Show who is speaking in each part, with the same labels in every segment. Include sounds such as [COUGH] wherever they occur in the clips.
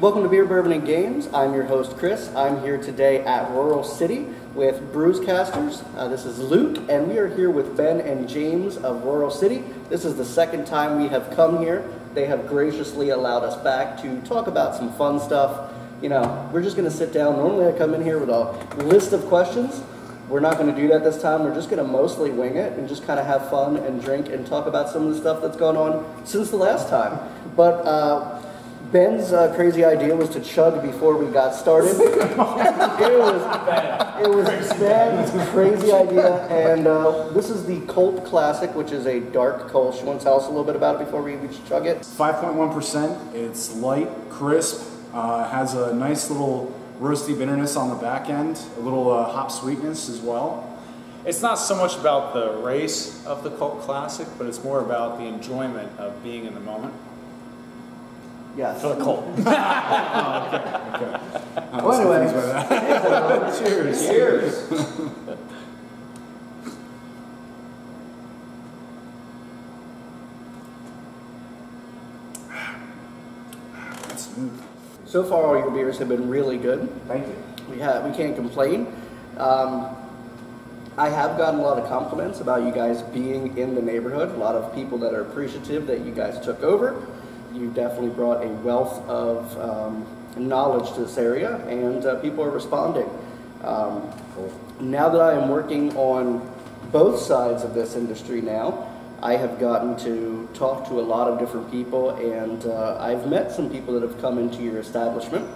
Speaker 1: Welcome to Beer, Bourbon, and Games. I'm your host, Chris. I'm here today at Rural City with Brewscasters. Uh, this is Luke, and we are here with Ben and James of Rural City. This is the second time we have come here. They have graciously allowed us back to talk about some fun stuff. You know, we're just going to sit down. Normally, I come in here with a list of questions. We're not going to do that this time. We're just going to mostly wing it and just kind of have fun and drink and talk about some of the stuff that's gone on since the last time. But uh, Ben's uh, crazy idea was to chug before we got started. [LAUGHS] it was it was Ben's crazy idea, and uh, this is the Colt Classic, which is a dark Colt. You want to tell us a little bit about it before we, we chug it?
Speaker 2: 5.1%. It's light, crisp, uh, has a nice little roasty bitterness on the back end, a little uh, hop sweetness as well.
Speaker 3: It's not so much about the race of the Colt Classic, but it's more about the enjoyment of being in the moment.
Speaker 1: Yes.
Speaker 3: For the Colt. [LAUGHS]
Speaker 2: Okay. Uh,
Speaker 1: Well,
Speaker 2: so
Speaker 1: anyways.
Speaker 2: thanks. [LAUGHS] Cheers.
Speaker 1: Cheers. So far, all your beers have been really good.
Speaker 2: Thank you.
Speaker 1: We have, we can't complain. Um, I have gotten a lot of compliments about you guys being in the neighborhood. A lot of people that are appreciative that you guys took over. You definitely brought a wealth of um, knowledge to this area, and uh, people are responding. Um, now that I am working on both sides of this industry now, I have gotten to talk to a lot of different people, and uh, I've met some people that have come into your establishment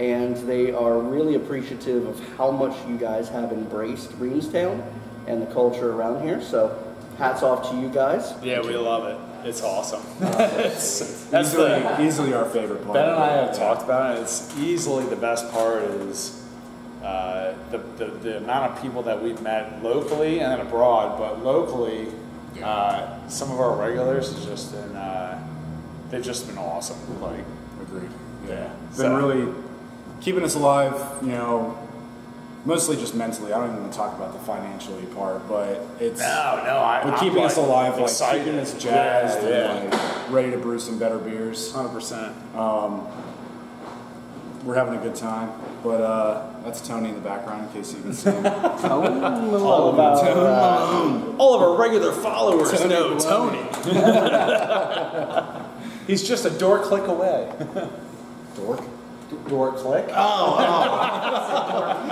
Speaker 1: and they are really appreciative of how much you guys have embraced Reamstown and the culture around here. So, hats off to you guys.
Speaker 3: Yeah, we love it. It's awesome. [LAUGHS] [LAUGHS] It's- that's
Speaker 2: Easily,
Speaker 3: the,
Speaker 2: easily our favorite part.
Speaker 3: Ben and I have talked about it. It's easily the best part is uh, the, the, the amount of people that we've met locally and abroad, but locally, uh, some of our regulars has just been, uh, they've just been awesome. Like,
Speaker 2: Agreed.
Speaker 3: Yeah.
Speaker 2: Been
Speaker 3: So-
Speaker 2: really keeping us alive, you know, mostly just mentally. I don't even want to talk about the financially part, but it's.
Speaker 3: no, no, I,
Speaker 2: But
Speaker 3: I'm,
Speaker 2: keeping us
Speaker 3: like,
Speaker 2: alive, like keeping us jazzed
Speaker 3: Yeah,
Speaker 2: and
Speaker 3: yeah.
Speaker 2: like ready to brew some better beers.
Speaker 3: 100%.
Speaker 2: We're having a good time. But uh, that's Tony in the background in case you can see him. [LAUGHS]
Speaker 3: All of our, [LAUGHS] all of our regular followers know Tony. [LAUGHS] He's just a door click away.
Speaker 2: Dork.
Speaker 3: Door click? Oh, [LAUGHS]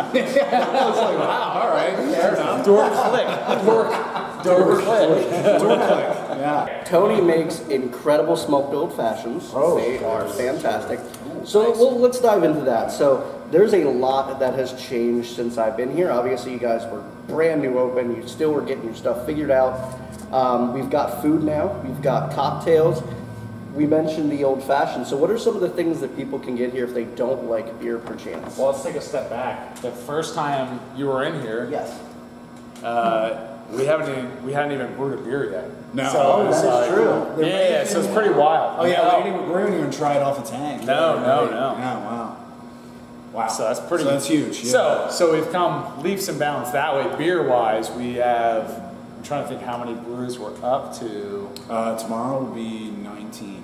Speaker 3: wow!
Speaker 2: All right, fair enough.
Speaker 3: Door click. Door, door click.
Speaker 2: Door click. Yeah.
Speaker 1: Tony makes incredible smoked old fashions.
Speaker 2: Oh,
Speaker 1: they are fantastic. So well, let's dive into that. So there's a lot that has changed since I've been here. Obviously, you guys were brand new open. You still were getting your stuff figured out. Um, we've got food now. We've got cocktails. We mentioned the old fashioned. So what are some of the things that people can get here if they don't like beer, perchance?
Speaker 3: Well, let's take a step back. The first time you were in here,
Speaker 1: yes.
Speaker 3: uh, we haven't even, we hadn't even brewed a beer yet.
Speaker 2: No.
Speaker 3: So
Speaker 2: Oh,
Speaker 3: it's
Speaker 1: that is
Speaker 3: like-
Speaker 1: true.
Speaker 3: Yeah, yeah, so it's pretty wild.
Speaker 2: Oh yeah,
Speaker 3: No.
Speaker 2: we didn't even, we didn't even try it off the tank.
Speaker 3: No,
Speaker 2: Yeah,
Speaker 3: no, no.
Speaker 2: Yeah, wow. Wow.
Speaker 3: So that's pretty.
Speaker 2: So that's huge. Yeah.
Speaker 3: So, so we've come leaps and bounds that way. Beer wise, we have. Trying to think how many brews we're up to.
Speaker 2: uh, tomorrow will be 19.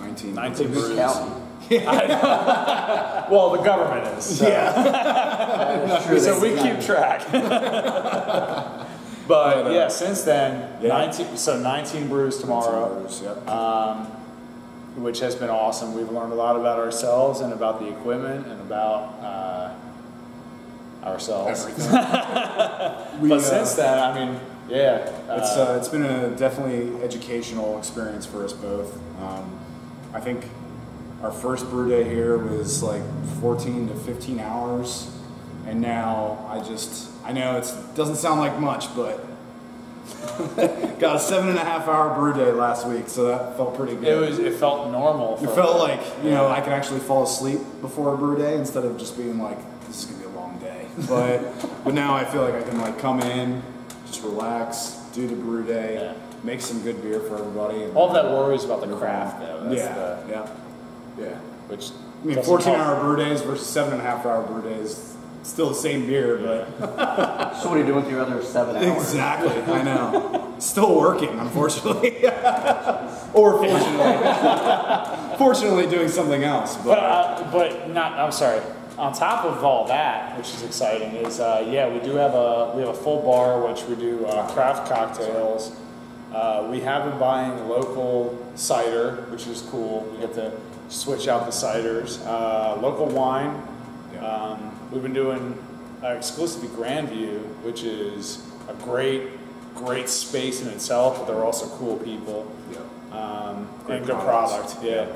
Speaker 2: 19.
Speaker 3: 19
Speaker 1: Who's
Speaker 3: brews.
Speaker 1: counting? [LAUGHS]
Speaker 3: Well, the government is. So. [LAUGHS]
Speaker 1: That's true.
Speaker 3: so we keep track. [LAUGHS] but yeah, since then,
Speaker 2: Yeah.
Speaker 3: 19. So 19 brews tomorrow, 19
Speaker 2: Brews, yep.
Speaker 3: um, which has been awesome. We've learned a lot about ourselves and about the equipment and about uh, ourselves. [LAUGHS]
Speaker 2: We,
Speaker 3: But
Speaker 2: uh,
Speaker 3: since then, I mean, yeah,
Speaker 2: It's
Speaker 3: uh,
Speaker 2: uh, it's been a definitely educational experience for us both. Um, I think our first brew day here was like 14 to 15 hours, and now I just I know it doesn't sound like much, but [LAUGHS] got a seven and a half hour brew day last week, so that felt pretty good.
Speaker 3: it was it felt normal.
Speaker 2: It felt like you know I could actually fall asleep before a brew day instead of just being like this is gonna be a long day. But but now I feel like I can like come in, just relax, do the brew day,
Speaker 3: Yeah.
Speaker 2: make some good beer for everybody. and-
Speaker 3: all of that worries about the craft though. That's
Speaker 2: yeah,
Speaker 3: the,
Speaker 2: yeah, yeah.
Speaker 3: which
Speaker 2: I mean, 14
Speaker 3: help.
Speaker 2: hour brew days versus seven and a half hour brew days, still the same beer, but [LAUGHS]
Speaker 1: So what are you doing with your other seven hours?
Speaker 2: exactly, I know. still working, unfortunately, [LAUGHS] or fortunately, [LAUGHS] fortunately doing something else.
Speaker 3: But
Speaker 2: But
Speaker 3: uh, but not. I'm sorry. On top of all that, which is exciting, is uh, yeah we do have a we have a full bar which we do uh, craft cocktails. Uh, we have been buying local cider, which is cool. We get to switch out the ciders. Uh, local wine. Um, we've been doing uh, exclusively Grandview, which is a great great space in itself, but they're also cool people.
Speaker 2: yeah.
Speaker 3: Um, and good product, yeah.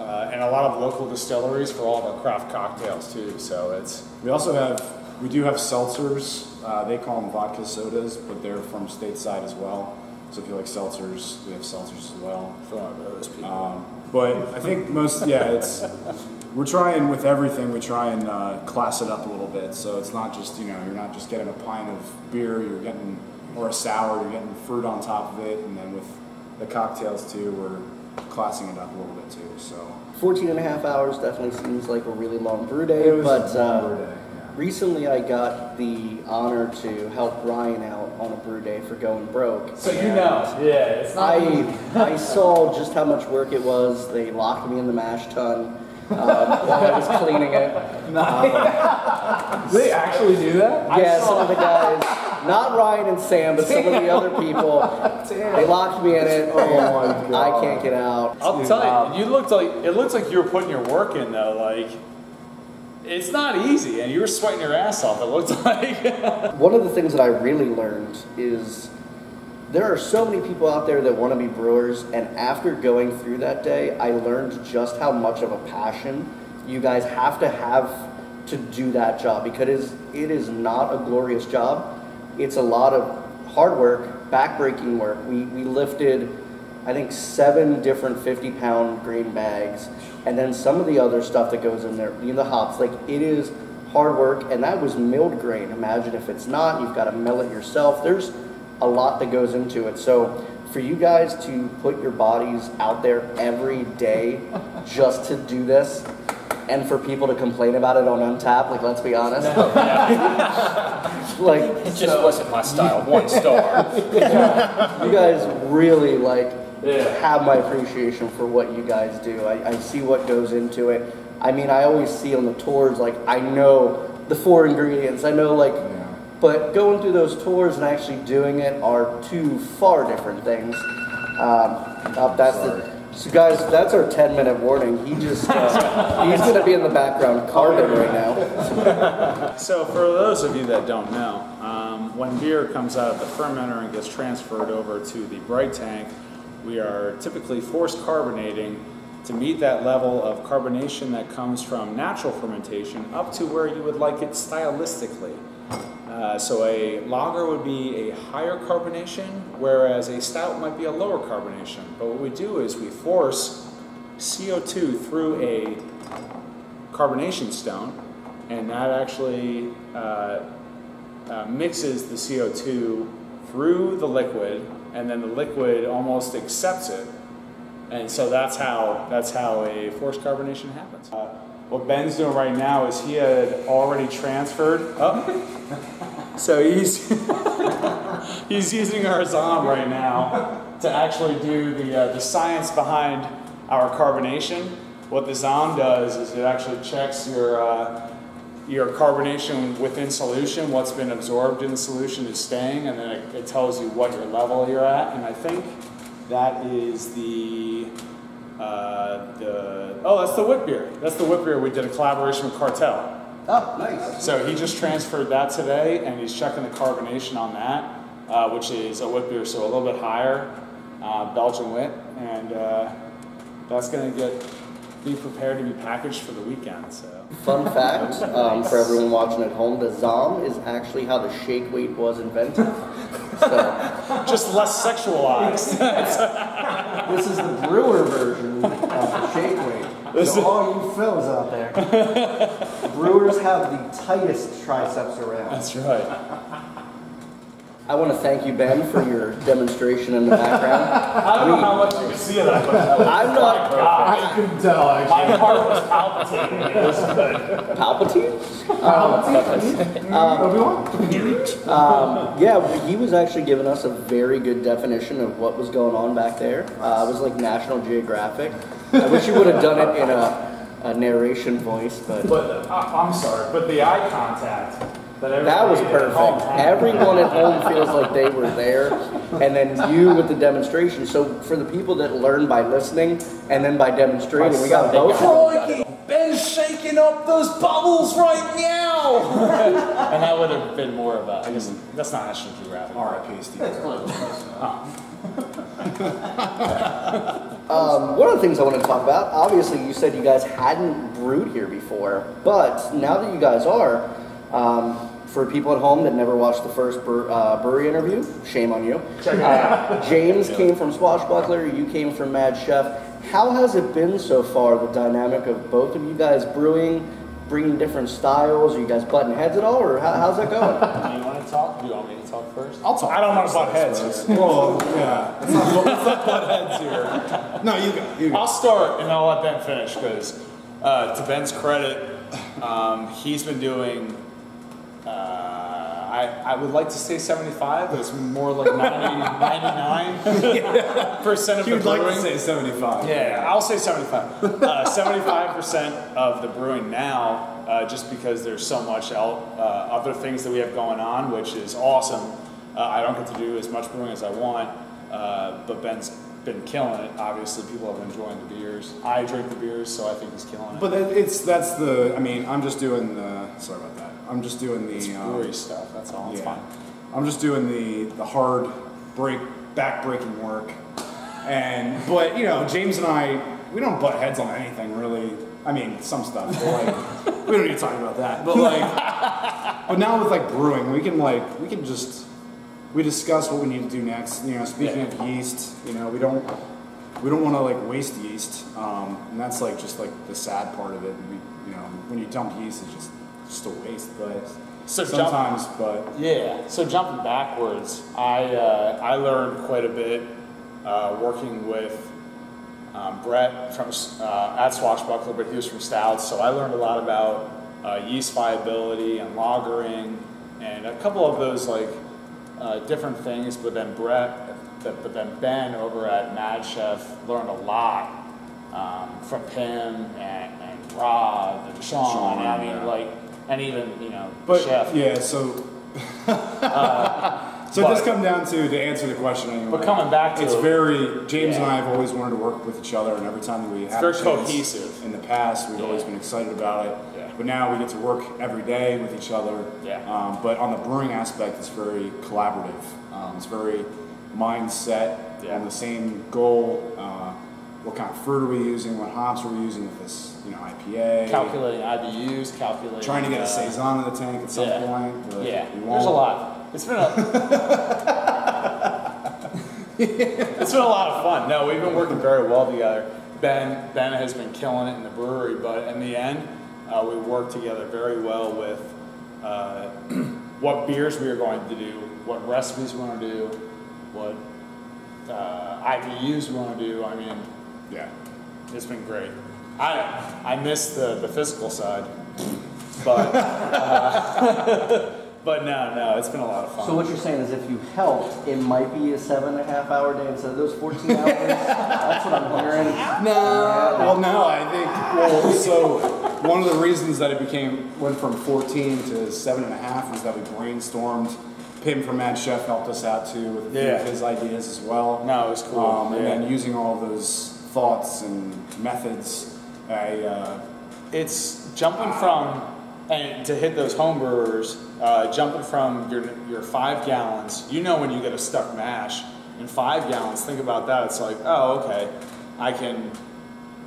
Speaker 3: Uh, and a lot of local distilleries for all of our craft cocktails too. So it's
Speaker 2: we also have we do have seltzers. Uh, they call them vodka sodas, but they're from stateside as well. So if you like seltzers, we have seltzers as well.
Speaker 3: for one those people.
Speaker 2: Um, but I think most, yeah, it's we're trying with everything. We try and uh, class it up a little bit, so it's not just you know you're not just getting a pint of beer. You're getting or a sour. You're getting fruit on top of it, and then with the cocktails too, we're classing it up a little bit too. So
Speaker 1: 14 and a half hours definitely seems like a really long brew day,
Speaker 2: It was
Speaker 1: but
Speaker 2: a long
Speaker 1: uh,
Speaker 2: brew day, yeah.
Speaker 1: recently I got the honor to help Ryan out on a brew day for going broke.
Speaker 3: so you know, yeah, it's not.
Speaker 1: I, [LAUGHS] I saw just how much work it was. They locked me in the mash tun um, while I was cleaning it. [LAUGHS]
Speaker 4: They actually do that?
Speaker 1: Yeah, some of the guys, [LAUGHS] not Ryan and Sam, but some of the other people, they locked me in it.
Speaker 4: Oh my God.
Speaker 1: I can't get out.
Speaker 3: I'll
Speaker 4: Dude,
Speaker 3: tell
Speaker 4: um,
Speaker 3: you, you looked like it looks like you were putting your work in though. Like it's not easy, and you were sweating your ass off. It looked [LAUGHS] like.
Speaker 1: One of the things that I really learned is there are so many people out there that want to be brewers, and after going through that day, I learned just how much of a passion you guys have to have to do that job because it is, it is not a glorious job. It's a lot of hard work, backbreaking work. We, we lifted, I think, seven different 50 pound grain bags, and then some of the other stuff that goes in there, you know, the hops. Like, it is hard work, and that was milled grain. Imagine if it's not, you've got to mill it yourself. There's a lot that goes into it. So, for you guys to put your bodies out there every day just to do this, and for people to complain about it on Untappd, like, let's be honest. [LAUGHS] like,
Speaker 5: It just wasn't my style. One [LAUGHS] star.
Speaker 1: you guys really like
Speaker 3: Yeah.
Speaker 1: have my appreciation for what you guys do. I, I see what goes into it. I mean, I always see on the tours like I know the four ingredients. I know like,
Speaker 2: Yeah.
Speaker 1: but going through those tours and actually doing it are two far different things. Um, uh, that's the. So guys, that's our 10 minute warning. He just, uh, [LAUGHS] he's gonna be in the background carving right now. [LAUGHS]
Speaker 3: So, for those of you that don't know, um, when beer comes out of the fermenter and gets transferred over to the bright tank, we are typically force carbonating to meet that level of carbonation that comes from natural fermentation up to where you would like it stylistically. Uh, so, a lager would be a higher carbonation, whereas a stout might be a lower carbonation. But what we do is we force CO2 through a carbonation stone, and that actually uh, uh, mixes the CO2 through the liquid, and then the liquid almost accepts it, and so that's how that's how a forced carbonation happens. Uh, what Ben's doing right now is he had already transferred up, [LAUGHS] so he's [LAUGHS] he's using our Zahm right now to actually do the uh, the science behind our carbonation. What the Zahm does is it actually checks your uh, your carbonation within solution, what's been absorbed in the solution is staying, and then it, it tells you what your level you're at. And I think that is the uh, the oh, that's the wit beer. That's the wit beer. We did a collaboration with Cartel.
Speaker 1: Oh, nice.
Speaker 3: So he just transferred that today, and he's checking the carbonation on that, uh, which is a wit beer, so a little bit higher, uh, Belgian wit, and uh, that's going to get be prepared to be packaged for the weekend. So
Speaker 1: Fun [LAUGHS] fact um, for everyone watching at home: the Zahm is actually how the shake weight was invented. So [LAUGHS]
Speaker 3: just less sexualized. [LAUGHS]
Speaker 1: this is the brewer version of the shake weight.
Speaker 3: This
Speaker 1: So
Speaker 3: is-
Speaker 1: all you fellas out there, [LAUGHS] brewers have the tightest triceps around.
Speaker 3: that's right.
Speaker 1: I want to thank you, Ben, for your demonstration in the background.
Speaker 5: I don't know how much you can see of that, but
Speaker 1: I'm not
Speaker 2: I couldn't tell
Speaker 5: my heart was palpitating. It was good.
Speaker 1: Palpatine.
Speaker 2: Obi-Wan?
Speaker 1: Um, yeah, he was actually giving us a very good definition of what was going on back there. Uh, it was like National Geographic. I wish you would have done it in a, a narration voice, but
Speaker 5: But I, I'm sorry, but the eye contact that
Speaker 1: that was
Speaker 5: everybody at home
Speaker 1: perfect. Everyone at home feels like they were there, and then you with the demonstration. So for the people that learn by listening and then by demonstrating, we got both.
Speaker 5: Crikey, Ben's shaking up those bubbles right now. [LAUGHS] and that would have been more of a. I guess that's not National Geographic.
Speaker 2: R.I.P. Steve. [LAUGHS]
Speaker 1: Um, one of the things I wanted to talk about, obviously, you said you guys hadn't brewed here before, but now that you guys are, um, for people at home that never watched the first bre- uh, brewery interview, shame on you. Uh, James came from Swashbuckler, you came from Mad Chef. How has it been so far, the dynamic of both of you guys brewing, bringing different styles? Are you guys butting heads at all, or how, how's that going? [LAUGHS]
Speaker 5: Do you want to talk? Do you want me to talk first?
Speaker 2: I'll talk.
Speaker 5: I don't want to butt heads here.
Speaker 2: Well, yeah. Let's not, let's not butt heads here. No, you go. You go.
Speaker 3: I'll start and I'll let Ben finish because, uh, to Ben's credit, um, he's been doing. Uh, I, I would like to say 75, but it's more like 90, 99 [LAUGHS] percent of the
Speaker 2: You'd like
Speaker 3: brewing.
Speaker 2: to say 75.
Speaker 3: Yeah, I'll say 75. Uh, 75% of the brewing now, uh, just because there's so much el- uh, other things that we have going on, which is awesome. Uh, I don't get to do as much brewing as I want, uh, but Ben's been killing it. Obviously, people have been enjoying the beers. I drink the beers, so I think he's killing it.
Speaker 2: But it's that's the. I mean, I'm just doing the. Sorry about that. I'm just doing the.
Speaker 3: it's
Speaker 2: um,
Speaker 3: stuff. That's all. It's
Speaker 2: yeah.
Speaker 3: fine.
Speaker 2: I'm just doing the the hard break back breaking work, and but you know James and I we don't butt heads on anything really. I mean some stuff. But like [LAUGHS] we don't need to talk about that. But like, but now with like brewing, we can like we can just we discuss what we need to do next. You know, speaking of yeast, you know we don't we don't want to like waste yeast, um, and that's like just like the sad part of it. We, you know, when you dump yeast, it's just just a waste. But
Speaker 3: So jump-
Speaker 2: sometimes, but
Speaker 3: Yeah. So jumping backwards, I uh, I learned quite a bit uh, working with um, Brett from uh, at Swashbuckler, but he was from Stoudts. So I learned a lot about uh, yeast viability and lagering and a couple of those like uh, different things. But then Brett, but but then Ben over at Mad Chef learned a lot um, from him and, and Rob and Sean.
Speaker 2: Sean,
Speaker 3: I mean,
Speaker 2: yeah.
Speaker 3: like, and even you know,
Speaker 2: But
Speaker 3: Chef.
Speaker 2: yeah, so [LAUGHS] so it does
Speaker 3: but-
Speaker 2: come down to to answer the question anyway.
Speaker 3: But coming back to
Speaker 2: it's
Speaker 3: it-
Speaker 2: very James and I have always wanted to work with each other, and every time that we have
Speaker 3: very cohesive.
Speaker 2: In the past, we've
Speaker 3: Yeah.
Speaker 2: always been excited about it.
Speaker 3: Yeah.
Speaker 2: But now we get to work every day with each other.
Speaker 3: Yeah.
Speaker 2: Um, but on the brewing aspect, it's very collaborative. Um, it's very mindset
Speaker 3: Yeah.
Speaker 2: on the same goal. Uh, what kind of fruit are we using? What hops are we using with this? You know, IPA.
Speaker 3: calculating IBUs, calculating.
Speaker 2: Trying to get a
Speaker 3: uh,
Speaker 2: saison in the tank at some
Speaker 3: yeah.
Speaker 2: point. But
Speaker 3: Yeah, there's a lot. It's been a. [LAUGHS] it's been a lot of fun. No, we've been working very well together. Ben Ben has been killing it in the brewery, but in the end, uh, we work together very well with uh, [CLEARS THROAT] what beers we are going to do, what recipes we want to do, what uh, IBUs we want to do. I mean,
Speaker 2: Yeah.
Speaker 3: It's been great. I I miss the, the physical side, but uh, [LAUGHS] but no no it's been a lot of fun.
Speaker 1: So what you're saying is if you helped, it might be a seven and a half hour day instead of those 14 hours? [LAUGHS] That's what I'm hearing.
Speaker 2: No. Well, no, I think, well, so one of the reasons that it became, went from 14 to seven and a half was that we brainstormed. Pim from Mad Chef helped us out too with a few
Speaker 3: Yeah.
Speaker 2: of his ideas as well.
Speaker 3: No, it was cool.
Speaker 2: Um, and
Speaker 3: Yeah.
Speaker 2: then using all those thoughts and methods, I, uh,
Speaker 3: it's jumping from and to hit those home brewers, uh, jumping from your your five gallons. You know when you get a stuck mash in five gallons. Think about that. It's like oh okay, I can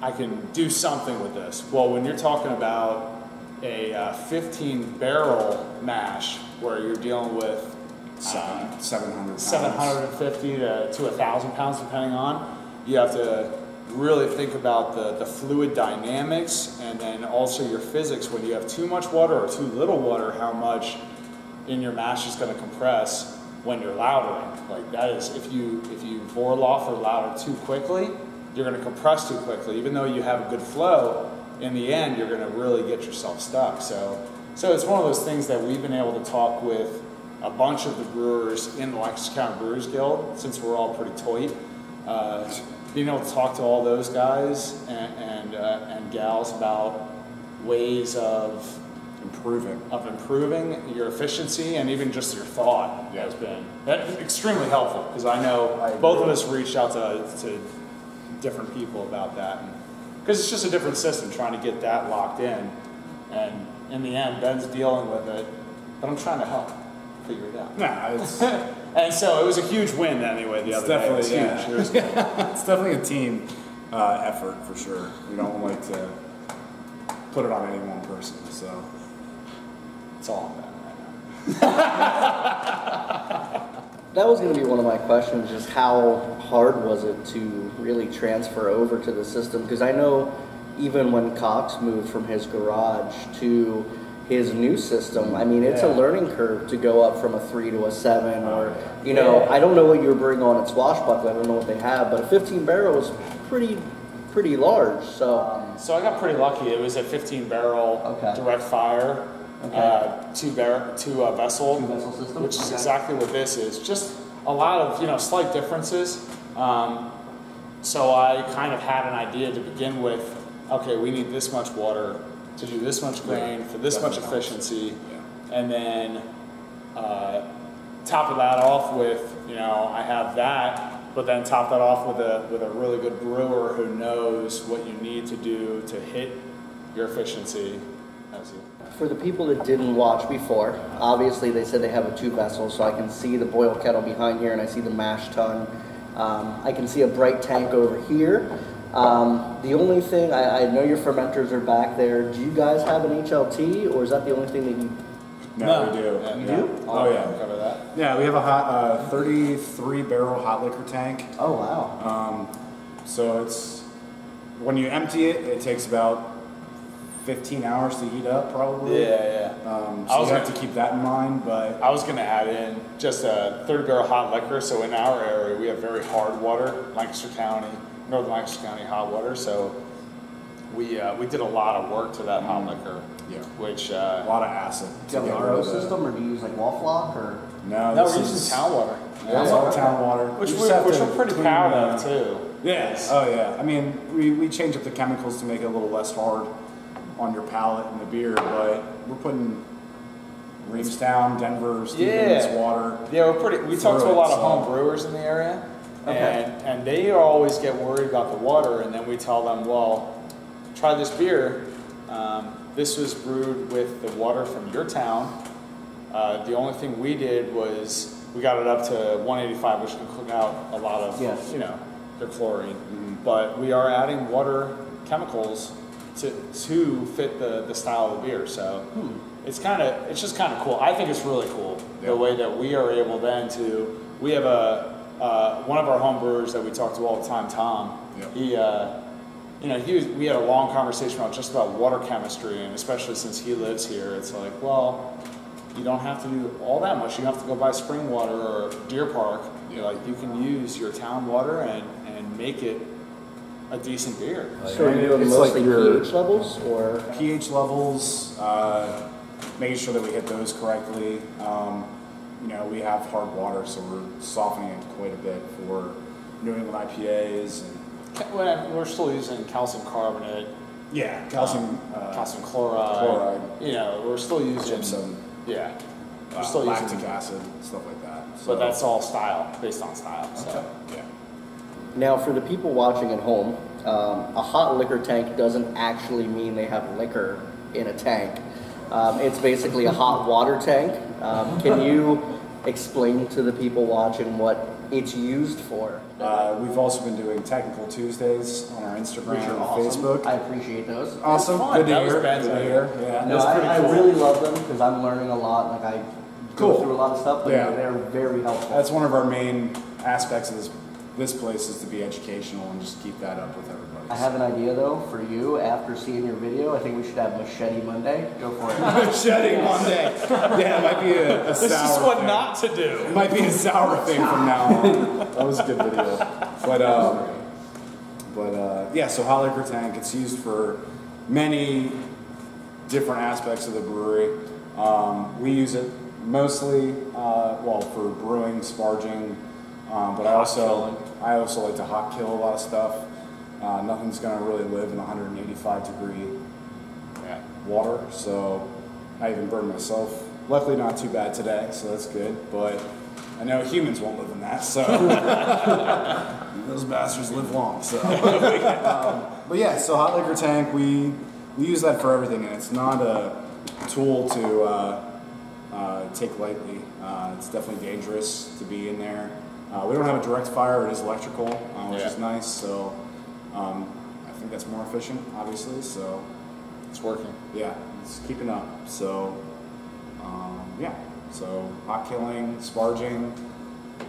Speaker 3: I can do something with this. Well, when you're talking about a uh, 15 barrel mash where you're dealing with
Speaker 2: seven, 700 pounds.
Speaker 3: 750 to, to 1,000 pounds, depending on. You have to really think about the, the fluid dynamics and then also your physics. When you have too much water or too little water, how much in your mash is going to compress. when you're lautering. Like that is if you if you boil off or lauter too quickly, you're going to compress too quickly. Even though you have a good flow, in the end you're going to really get yourself stuck. So so it's one of those things that we've been able to talk with a bunch of the brewers in the Lancaster County Brewers Guild since we're all pretty tight. Uh, being able to talk to all those guys and and, uh, and gals about ways of
Speaker 2: Improving.
Speaker 3: of improving your efficiency and even just your thought
Speaker 2: Yeah.
Speaker 3: has been extremely helpful because I know
Speaker 1: I
Speaker 3: both of us reached out to, to different people about that because it's just a different system trying to get that locked in and in the end Ben's dealing with it but I'm trying to help figure it out
Speaker 2: Nah, it's, [LAUGHS]
Speaker 3: and so it was a huge win anyway the
Speaker 2: It's
Speaker 3: other day it was
Speaker 2: definitely, yeah.
Speaker 3: huge It was- [LAUGHS]
Speaker 2: it's definitely a team uh, effort for sure. We don't like to put it on any one person. So
Speaker 3: it's all on Ben right now
Speaker 1: That was going to be one of my questions, just how hard was it to really transfer over to the system? Because I know even when Cox moved from his garage to his new system, I mean, it's a learning curve to go up from a three to a seven, or, you know, I don't know what you bring on at Swashbuckler, I don't know what they have, but a 15 barrel is pretty, pretty large, so.
Speaker 3: So I got pretty lucky. It was a 15 barrel
Speaker 1: Okay.
Speaker 3: direct fire,
Speaker 1: Okay.
Speaker 3: uh, two bar two uh, vessel,
Speaker 1: Two vessel system?
Speaker 3: which is
Speaker 1: Okay.
Speaker 3: exactly what this is. Just a lot of you know slight differences. Um, so I kind of had an idea to begin with. Okay, we need this much water to do this much grain for this much efficiency,
Speaker 2: yeah.
Speaker 3: and then uh, top of that off with you know I have that, but then top that off with a with a really good brewer who knows what you need to do to hit your efficiency.
Speaker 1: For the people that didn't watch before, obviously they said they have a two vessel, so I can see the boil kettle behind here and I see the mash tun. Um, I can see a bright tank over here. Um, the only thing, I, I know your fermenters are back there. Do you guys have an HLT or is that the only thing that you,
Speaker 2: No, we do.
Speaker 3: Yeah,
Speaker 1: You
Speaker 2: yeah.
Speaker 1: do?
Speaker 2: Oh yeah.
Speaker 3: cover that.
Speaker 2: Yeah, we have a hot uh, 33 barrel hot liquor tank.
Speaker 1: oh wow.
Speaker 2: Um, so it's when you empty it, it takes about 15 hours to heat up, probably.
Speaker 3: Yeah, yeah.
Speaker 2: Um,
Speaker 3: I
Speaker 2: so
Speaker 3: was
Speaker 2: you have
Speaker 3: gonna-
Speaker 2: to keep that in mind, but
Speaker 3: I was going to add in just a 30 barrel hot liquor. So in our area, we have very hard water, Lancaster County, Northern Lancaster County hot water. So we uh, we did a lot of work to that hot liquor,
Speaker 2: yeah,
Speaker 3: which
Speaker 2: a
Speaker 3: uh,
Speaker 2: lot of acid.
Speaker 1: Do you have
Speaker 2: to
Speaker 1: an RO system or do you use like Wallflock or?
Speaker 2: No,
Speaker 3: no, we're
Speaker 2: is
Speaker 3: using town water,
Speaker 2: Yeah, it's all town water.
Speaker 3: which
Speaker 2: we're
Speaker 3: which we're pretty
Speaker 2: clean,
Speaker 3: proud
Speaker 2: uh,
Speaker 3: of too.
Speaker 2: Yes. Oh yeah. I mean, we, we change up the chemicals to make it a little less hard on your palate and the beer, but we're putting Reamstown, Denver, Stevens,
Speaker 3: Yeah.
Speaker 2: water.
Speaker 3: Yeah, we're pretty. We talk to a lot
Speaker 2: it,
Speaker 3: of
Speaker 2: so-
Speaker 3: home brewers in the area,
Speaker 1: Okay.
Speaker 3: and and they always get worried about the water, and then we tell them, well, try this beer. Um, this was brewed with the water from your town. Uh, the only thing we did was we got it up to 185, which can clean out a lot of
Speaker 1: Yes.
Speaker 3: you know the chlorine. But we are adding water chemicals to to fit the the style of the beer. So it's kind of it's just kind of cool. I think it's really cool
Speaker 2: Yeah.
Speaker 3: the way that we are able then to. We have a uh, one of our home brewers that we talk to all the time, Tom.
Speaker 2: Yeah.
Speaker 3: He. Uh, you know, he was, we had a long conversation about just about water chemistry, and especially since he lives here, it's like, well, you don't have to do all that much. You don't have to go buy spring water or Deer Park. You know, like you can use your town water and, and make it a decent beer.
Speaker 1: So are you doing
Speaker 2: It's like
Speaker 1: mostly
Speaker 2: your-
Speaker 1: pH levels or?
Speaker 2: pH levels, uh, making sure that we hit those correctly. Um, you know, we have hard water, so we're softening it quite a bit for New England IPAs and
Speaker 3: well, We're still using calcium carbonate,
Speaker 2: yeah, calcium, uh,
Speaker 3: calcium chloride.
Speaker 2: chloride.
Speaker 3: You know, we're still using
Speaker 2: gypsum,
Speaker 3: Yeah, we're
Speaker 2: uh,
Speaker 3: still
Speaker 2: lactic
Speaker 3: using,
Speaker 2: acid, stuff like that.
Speaker 3: but
Speaker 2: So-
Speaker 3: that's all style, based on style. So.
Speaker 2: okay. Yeah.
Speaker 1: Now, for the people watching at home, um, a hot liquor tank doesn't actually mean they have liquor in a tank. Um, it's basically a hot water tank. Um, can you explain to the people watching what it's used for?
Speaker 2: Uh, we've also been doing technical Tuesdays on our Instagram and
Speaker 1: awesome.
Speaker 2: Facebook.
Speaker 1: I appreciate those.
Speaker 2: awesome. Good to
Speaker 3: That was
Speaker 2: hear. Good to hear. Yeah.
Speaker 1: No, I,
Speaker 3: pretty
Speaker 1: I really love them because I'm learning a lot. Like I
Speaker 2: Cool.
Speaker 1: go through a lot of stuff, but
Speaker 2: Yeah.
Speaker 1: they're very helpful.
Speaker 2: That's one of our main aspects of this this place is to be educational and just keep that up with everybody.
Speaker 1: I have an idea though for you. After seeing your video, I think we should have Machete Monday. Go for it. [LAUGHS]
Speaker 2: Machete Monday. Yeah, it might be a, a
Speaker 3: This
Speaker 2: sour
Speaker 3: is what
Speaker 2: thing.
Speaker 3: not to do.
Speaker 2: It might be a sour thing from now on. [LAUGHS] That was a good video. But um, but uh, yeah, so hot liquor tank. It's used for many different aspects of the brewery. Um, we use it mostly uh, well for brewing, sparging, um, but I also I also like to hot kill a lot of stuff. Uh, nothing's gonna really live in 185 degree
Speaker 3: Yeah.
Speaker 2: water, so I even burned myself. Luckily, not too bad today, so that's good. But I know humans won't live in that, so [LAUGHS] those bastards live long. So, [LAUGHS] um, but yeah, so hot liquor tank, we we use that for everything, and it's not a tool to uh, uh, take lightly. Uh, it's definitely dangerous to be in there. Uh, we don't have a direct fire; it is electrical, uh, which
Speaker 3: Yeah.
Speaker 2: is nice. So um, I think that's more efficient, obviously. So
Speaker 3: It's working.
Speaker 2: yeah, it's keeping up. So, um, yeah. So, hot killing, sparging,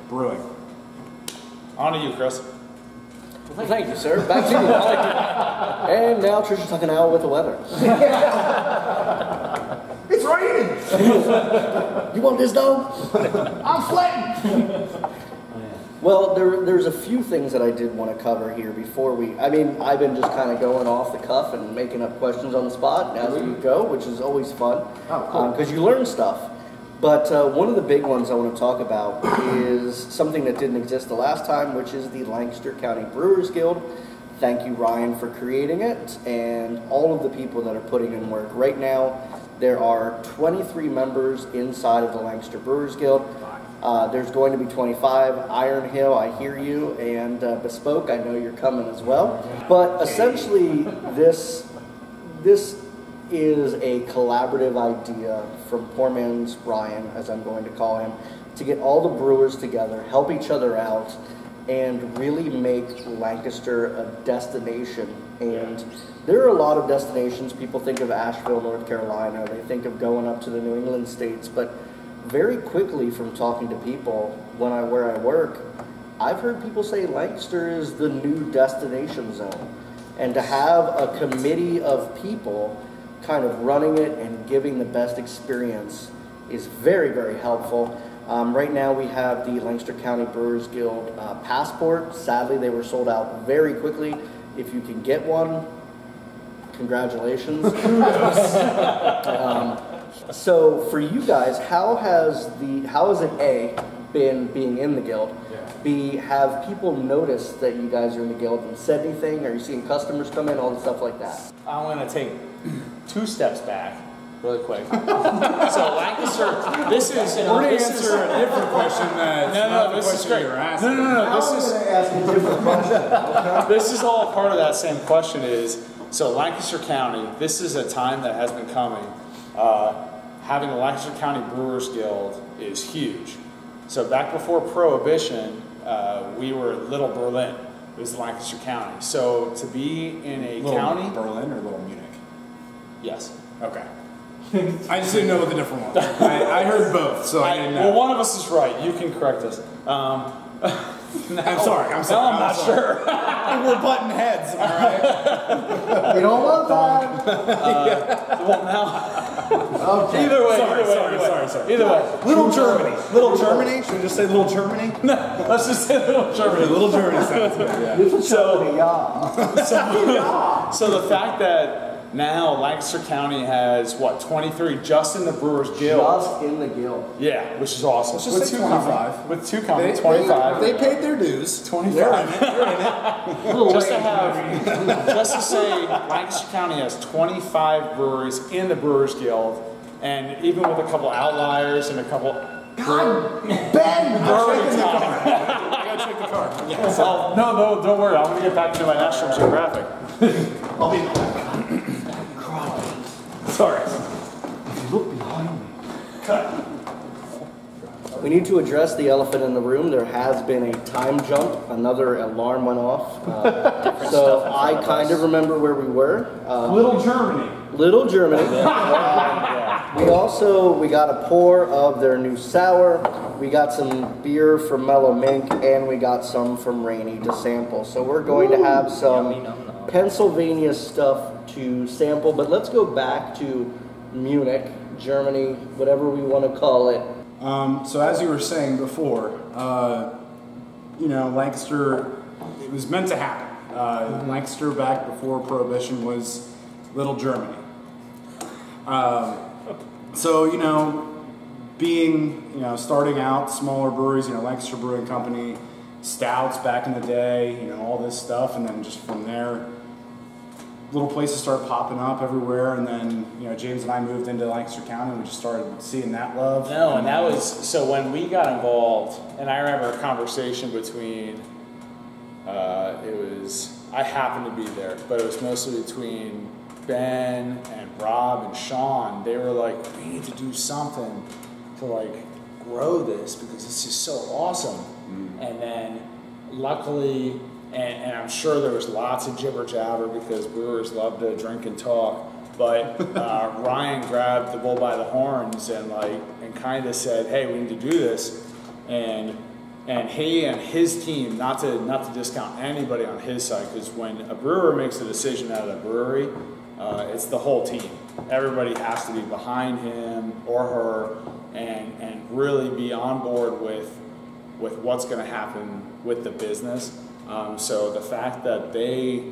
Speaker 2: brewing.
Speaker 3: On to you, Chris.
Speaker 1: Well, thank you, sir. Back to you. [LAUGHS] and now Trisha talking out with the weather. [LAUGHS]
Speaker 4: It's raining. [LAUGHS]
Speaker 1: You want this dog?
Speaker 4: I'm sweating.
Speaker 1: Well, there, there's a few things that I did want to cover here before we. I mean, I've been just kind of going off the cuff and making up questions on the spot as we go, which is always fun.
Speaker 4: Oh, cool.
Speaker 1: Because you learn stuff. But uh, one of the big ones I want to talk about is something that didn't exist the last time, which is the Lancaster County Brewers Guild. Thank you, Ryan, for creating it, and all of the people that are putting in work. Right now, there are 23 members inside of the Lancaster Brewers Guild. Uh, there's going to be 25. Iron Hill, I hear you, and uh, Bespoke, I know you're coming as well. But essentially, this this is a collaborative idea from poor man's Ryan, as I'm going to call him, to get all the brewers together, help each other out, and really make Lancaster a destination. And there are a lot of destinations. People think of Asheville, North Carolina. They think of going up to the New England states, but very quickly from talking to people when I where I work, I've heard people say Lancaster is the new destination zone. And to have a committee of people kind of running it and giving the best experience is very, very helpful. Um, right now, we have the Lancaster County Brewers Guild uh, passport. Sadly, they were sold out very quickly. If you can get one, congratulations. [LAUGHS] um, so for you guys, how has the how has it a been being in the guild? B have people noticed that you guys are in the guild and said anything? Are you seeing customers come in, all the stuff like that?
Speaker 5: I'm gonna take [CLEARS THROAT] two steps back really quick. [LAUGHS] so Lancaster, this is
Speaker 2: We're gonna
Speaker 5: this
Speaker 2: answer
Speaker 5: is,
Speaker 2: a different question that's
Speaker 5: No, no,
Speaker 2: not the
Speaker 5: this is great.
Speaker 2: you're
Speaker 5: No, no, no, no. This is
Speaker 1: ask a different question. [LAUGHS]
Speaker 3: this is all part of that same question is so Lancaster County this is a time that has been coming uh, having the Lancaster County Brewers Guild is huge so back before Prohibition uh, we were Little Berlin it was Lancaster County so to be in a
Speaker 2: Little
Speaker 3: county
Speaker 2: Berlin or Little Munich?
Speaker 3: yes
Speaker 2: Okay. [LAUGHS] I just didn't know what the different one. was. I, I heard both, so I didn't know.
Speaker 3: well one of us is right you can correct us um, [LAUGHS] [LAUGHS]
Speaker 2: I'm sorry. I'm sorry.
Speaker 3: now I'm not
Speaker 2: sorry.
Speaker 3: sure [LAUGHS]
Speaker 2: We're butting heads. All right. I right?
Speaker 1: You don't want that.
Speaker 3: Um, [LAUGHS] uh, well now
Speaker 1: Okay.
Speaker 3: either way
Speaker 2: Sorry,
Speaker 3: either way,
Speaker 2: sorry,
Speaker 3: either way.
Speaker 2: sorry, sorry.
Speaker 3: either way
Speaker 4: Little Germany. Little Germany. Should we just say Little Germany? No.
Speaker 3: Let's just say Little Germany
Speaker 2: Little Germany sounds good. Yeah.
Speaker 1: Little Germany, yeah.
Speaker 3: So the fact that now Lancaster County has what 23 just in the Brewers Guild,
Speaker 1: Just in the guild.
Speaker 3: yeah, which is awesome.
Speaker 2: Let's just
Speaker 3: with
Speaker 2: say
Speaker 3: two
Speaker 2: 25.
Speaker 3: with two coming,
Speaker 2: They,
Speaker 3: 25.
Speaker 2: They, they paid their dues.
Speaker 3: 25.
Speaker 2: They're in it. They're in it. [LAUGHS]
Speaker 3: Just to have, just to say, Lancaster County has 25 breweries in the Brewers Guild, and even with a couple outliers and a couple.
Speaker 4: God, Ben.
Speaker 3: Brewery time.
Speaker 2: I gotta check the card. Yeah.
Speaker 3: Oh, no, no, don't worry. I'm gonna get back into my National Geographic.
Speaker 4: I'll be.
Speaker 3: Sorry.
Speaker 4: If you Look behind me. Cut.
Speaker 1: We need to address the elephant in the room. There has been a time jump. Another alarm went off. Uh, [LAUGHS] so I kind of remember where we were. Um,
Speaker 3: Little Germany.
Speaker 1: Little Germany. [LAUGHS]
Speaker 3: yeah.
Speaker 1: We also we got a pour of their new sour. We got some beer from Mellow Mink, and we got some from Rainy to sample. So we're going to have some
Speaker 6: Yummy num num.
Speaker 1: Pennsylvania stuff to sample. But let's go back to Munich, Germany, whatever we want to call it.
Speaker 2: Um, so as you were saying before, uh, you know, Lancaster, it was meant to happen. Uh, Lancaster back before Prohibition was Little Germany. Um, so you know, being you know starting out smaller breweries, you know, Lancaster Brewing Company, Stoudts back in the day, you know, all this stuff, and then just from there, little places started popping up everywhere, and then you know James and I moved into Lancaster County, and we just started seeing that love.
Speaker 3: No, and that was so when we got involved, and I remember a conversation between. Uh, it was I happened to be there, but it was mostly between Ben and Rob and Sean. They were like, "We need to do something to like grow this because it's just so awesome." And then, luckily, and, and I'm sure there was lots of jibber jabber because brewers love to drink and talk. But [LAUGHS] uh, Ryan grabbed the bull by the horns and like and kind of said, "Hey, we need to do this," and and he and his team, not to not to discount anybody on his side, because when a brewer makes a decision out of the brewery, uh, it's the whole team. Everybody has to be behind him or her, and and really be on board with with what's going to happen with the business. Um, so the fact that they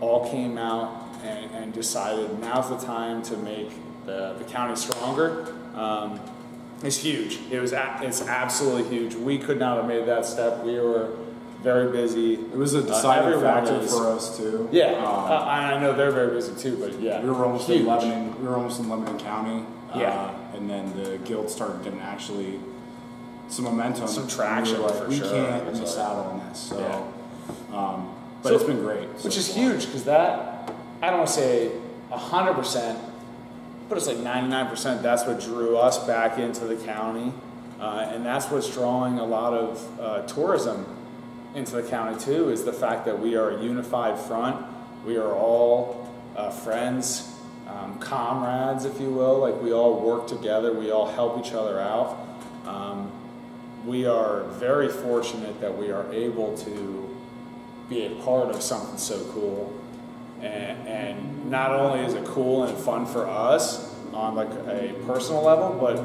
Speaker 3: all came out and, and decided now's the time to make the, the county stronger um, is huge. It was a, it's absolutely huge. We could not have made that step. We were very busy.
Speaker 2: It was a
Speaker 3: Uh,
Speaker 2: deciding
Speaker 3: everyone
Speaker 2: factor for us too.
Speaker 3: Yeah,
Speaker 2: Um,
Speaker 3: uh, I know they're very busy too. But yeah,
Speaker 2: we were almost
Speaker 3: huge.
Speaker 2: in Lebanon. We were almost in Lebanon County.
Speaker 3: Yeah.
Speaker 2: Uh, and then the guild started getting actually some momentum,
Speaker 3: Some traction,
Speaker 2: We, like, we
Speaker 3: sure.
Speaker 2: can't miss out on this. So,
Speaker 3: Yeah.
Speaker 2: Um, but
Speaker 3: So-
Speaker 2: it's been great. so
Speaker 3: which is
Speaker 2: far.
Speaker 3: huge because that I don't want to say hundred percent, but it's like ninety nine percent. That's what drew us back into the county, uh, and that's what's drawing a lot of uh, tourism into the county too. Is the fact that we are a unified front. We are all uh, friends, um, comrades, if you will. Like we all work together. We all help each other out. Um, we are very fortunate that we are able to be a part of something so cool. And, and not only is it cool and fun for us on like a personal level, but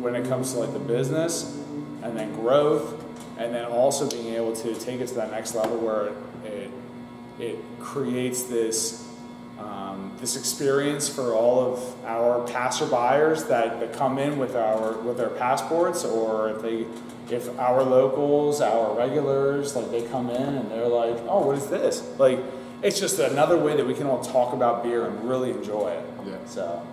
Speaker 3: when it comes to like the business and then growth, and then also being able to take it to that next level where it it creates this um, this experience for all of our passerbyers that, that come in with our with their passports, or if they if our locals, our regulars, like they come in and they're like, oh, what is this? Like, it's just another way that we can all talk about beer and really enjoy it.
Speaker 2: Yeah.
Speaker 3: So,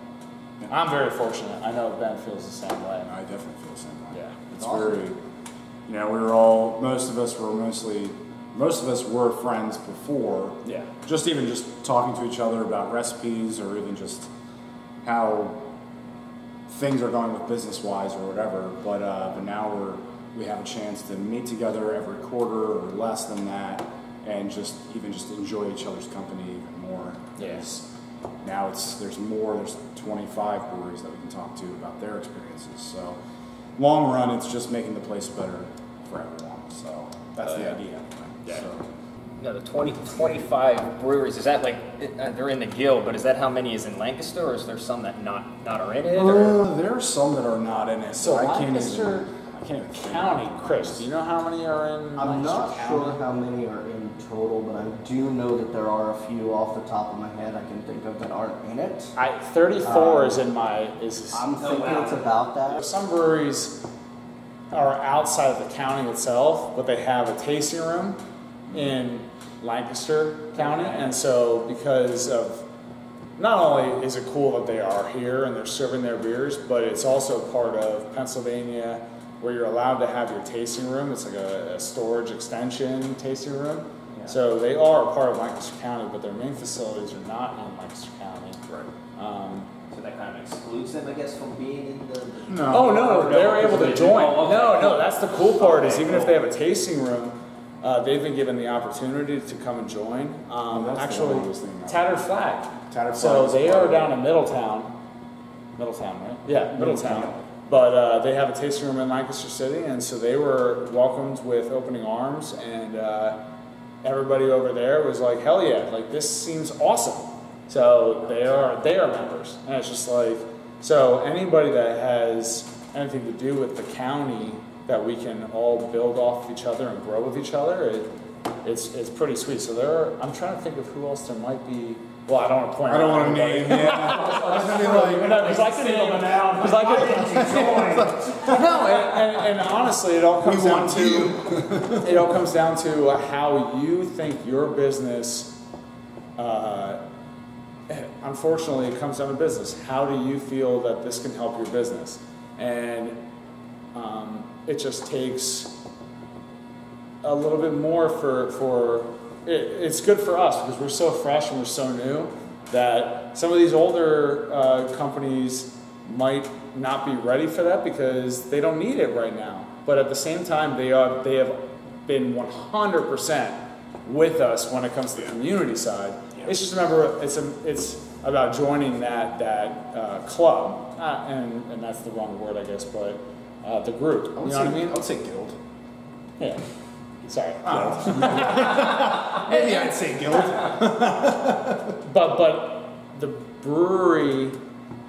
Speaker 3: I'm very fortunate. I know Ben feels the same way.
Speaker 2: I definitely feel the same way.
Speaker 3: Yeah.
Speaker 2: It's
Speaker 1: Awesome.
Speaker 2: very, you know, we were all, most of us were mostly, most of us were friends before.
Speaker 3: Yeah.
Speaker 2: Just even just talking to each other about recipes or even just how things are going with business wise or whatever. But, uh, but now we're, we have a chance to meet together every quarter or less than that and just even just enjoy each other's company even more.
Speaker 3: Yes.
Speaker 2: Now it's there's more. There's 25 breweries that we can talk to about their experiences. So long run, it's just making the place better for everyone. So that's
Speaker 3: Oh,
Speaker 2: the
Speaker 3: yeah.
Speaker 2: idea.
Speaker 3: Yeah.
Speaker 2: So,
Speaker 6: No, the 20, 25 breweries, is that like, uh, they're in the guild, but is that how many is in Lancaster, or is there some that not, not are in it? Or?
Speaker 2: uh, there are some that are not in it. So
Speaker 3: So
Speaker 2: I
Speaker 3: Lancaster
Speaker 2: can't even think.
Speaker 3: County, Chris, do you know how many are in?
Speaker 1: I'm
Speaker 3: Lancaster
Speaker 1: not
Speaker 3: County?
Speaker 1: sure how many are in total, but I do know that there are a few off the top of my head I can think of that aren't in it.
Speaker 3: I, 34
Speaker 1: Um,
Speaker 3: is in my is.
Speaker 1: I'm
Speaker 6: Oh,
Speaker 1: thinking
Speaker 6: wow.
Speaker 1: it's about that.
Speaker 3: Some breweries are outside of the county itself, but they have a tasting room in Lancaster County, and so because of not only is it cool that they are here and they're serving their beers, but it's also part of Pennsylvania where you're allowed to have your tasting room. It's like a, a storage extension tasting room.
Speaker 6: Yeah.
Speaker 3: So they are a part of Lancaster County, but their main facilities are not in Lancaster County.
Speaker 2: Right.
Speaker 3: Um,
Speaker 6: So that kind of excludes them, I guess, from being in the. the-
Speaker 2: No.
Speaker 3: Oh no,
Speaker 6: no,
Speaker 3: they're able to
Speaker 6: they-
Speaker 3: join.
Speaker 6: oh.
Speaker 3: No, no, that's the cool part is
Speaker 6: Okay,
Speaker 3: even if they have a tasting room, Uh, they've been given the opportunity to come and join. Um,
Speaker 2: Oh, that's the
Speaker 3: actually,
Speaker 2: one I was thinking about.
Speaker 3: Tattered Flag.
Speaker 2: Tattered
Speaker 3: so
Speaker 2: Flag is
Speaker 3: they are down in Middletown. Middletown, right? Yeah, Middletown.
Speaker 2: Middletown.
Speaker 3: But uh, they have a tasting room in Lancaster City, and so they were welcomed with opening arms, and uh, everybody over there was like, "Hell yeah! Like this seems awesome." So they are they are members, and it's just like so anybody that has anything to do with the county that we can all build off of each other and grow with each other, it, it's it's pretty sweet. So there, are, I'm trying to think of who else there might be. Well, I don't want to point.
Speaker 2: I don't want to name. Yeah. [LAUGHS]
Speaker 3: Because I could name them now. Because I could. [LAUGHS] no, and, and, and honestly, it all comes down
Speaker 2: want
Speaker 3: to it all comes down to how you think your business. Uh, unfortunately, it comes down to business. How do you feel that this can help your business? And um, it just takes a little bit more for for it, it's good for us because we're so fresh and we're so new that some of these older uh, companies might not be ready for that because they don't need it right now. But at the same time, they are they have been 100% with us when it comes to the community side. It's just remember it's a, it's about joining that that uh, club, uh, and and that's the wrong word I guess, but uh, the group. You know what I mean?
Speaker 2: I would say guild.
Speaker 3: Yeah. Sorry.
Speaker 2: Um, [LAUGHS] Maybe I'd say guild. [LAUGHS]
Speaker 3: But but the brewery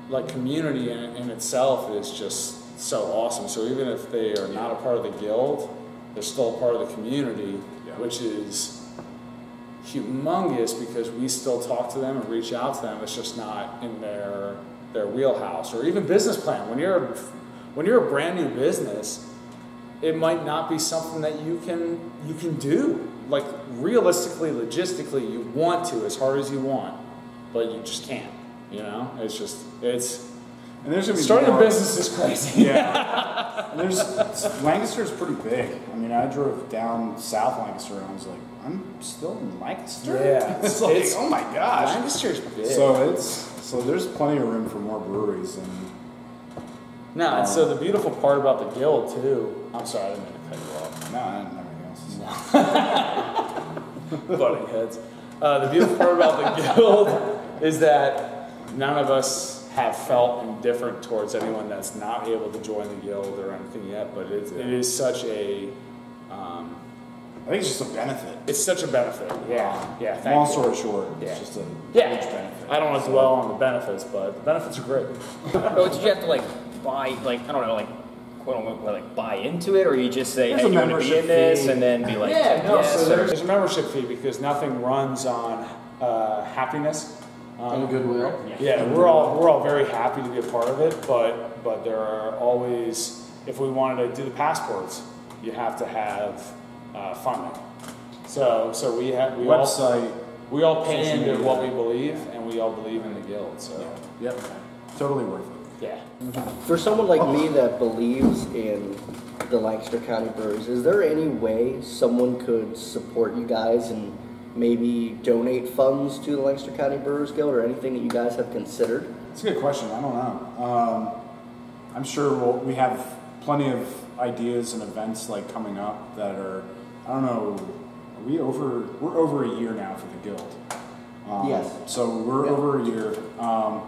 Speaker 3: like community in, in itself is just so awesome. So even if they are not a part of the guild, they're still a part of the community,
Speaker 2: Yeah.
Speaker 3: which is humongous because we still talk to them and reach out to them. It's just not in their their wheelhouse or even business plan. When you're when you're a brand new business, it might not be something that you can you can do. Like realistically, logistically, you want to as hard as you want, but you just can't. You know, it's just it's
Speaker 2: And there's gonna be
Speaker 3: starting a business is crazy.
Speaker 2: Yeah. [LAUGHS] And there's Lancaster's pretty big. I mean, I drove down South Lancaster and I was like, I'm still in Lancaster.
Speaker 3: Yeah. [LAUGHS]
Speaker 2: it's like,
Speaker 3: It's-
Speaker 2: oh my gosh.
Speaker 3: Lancaster's big.
Speaker 2: So it's so there's plenty of room for more breweries and
Speaker 3: no, and so um, the beautiful part about the guild too. I'm sorry, I didn't mean to cut you off.
Speaker 2: no, and everything else. [LAUGHS]
Speaker 3: butting heads. Uh, the beautiful part about the [LAUGHS] guild is that none of us have felt indifferent towards anyone that's not able to join the guild or anything yet. But it, it is such a, um,
Speaker 2: I think it's just a benefit.
Speaker 3: it's such a benefit. Yeah, yeah. Thank
Speaker 2: Long
Speaker 3: you.
Speaker 2: story short,
Speaker 3: Yeah.
Speaker 2: it's just a
Speaker 3: Yeah.
Speaker 2: huge benefit.
Speaker 3: I don't want to dwell on the benefits, but the benefits are great. [LAUGHS]
Speaker 6: Oh, did you have to like buy like I don't know like quote unquote like buy into it, or you just say
Speaker 2: There's
Speaker 6: hey
Speaker 2: a
Speaker 6: you want to be
Speaker 2: membership
Speaker 6: in this,
Speaker 2: fee.
Speaker 6: and then be like
Speaker 3: yeah, no.
Speaker 6: yes,
Speaker 3: so
Speaker 6: or-
Speaker 3: there's, there's a membership fee because nothing runs on uh, happiness. Um,
Speaker 1: And goodwill.
Speaker 3: Yeah, we're all we're all very happy to be a part of it, but but there are always if we wanted to do the passports, you have to have uh, funding. So so we have we all
Speaker 2: Website.
Speaker 3: we all pay into what we believe, and we all believe in the guild. So
Speaker 2: Yep. Totally worth it.
Speaker 3: Yeah.
Speaker 1: For someone like me that believes in the Lancaster County Breweries, is there any way someone could support you guys and maybe donate funds to the Lancaster County Brewers Guild or anything that you guys have considered?
Speaker 2: It's a good question. I don't know. Um, I'm sure we'll, we have plenty of ideas and events like coming up that are. I don't know. Are we over? We're over a year now for the guild. Um,
Speaker 1: Yes.
Speaker 2: So we're
Speaker 1: Yeah.
Speaker 2: over a year. Um,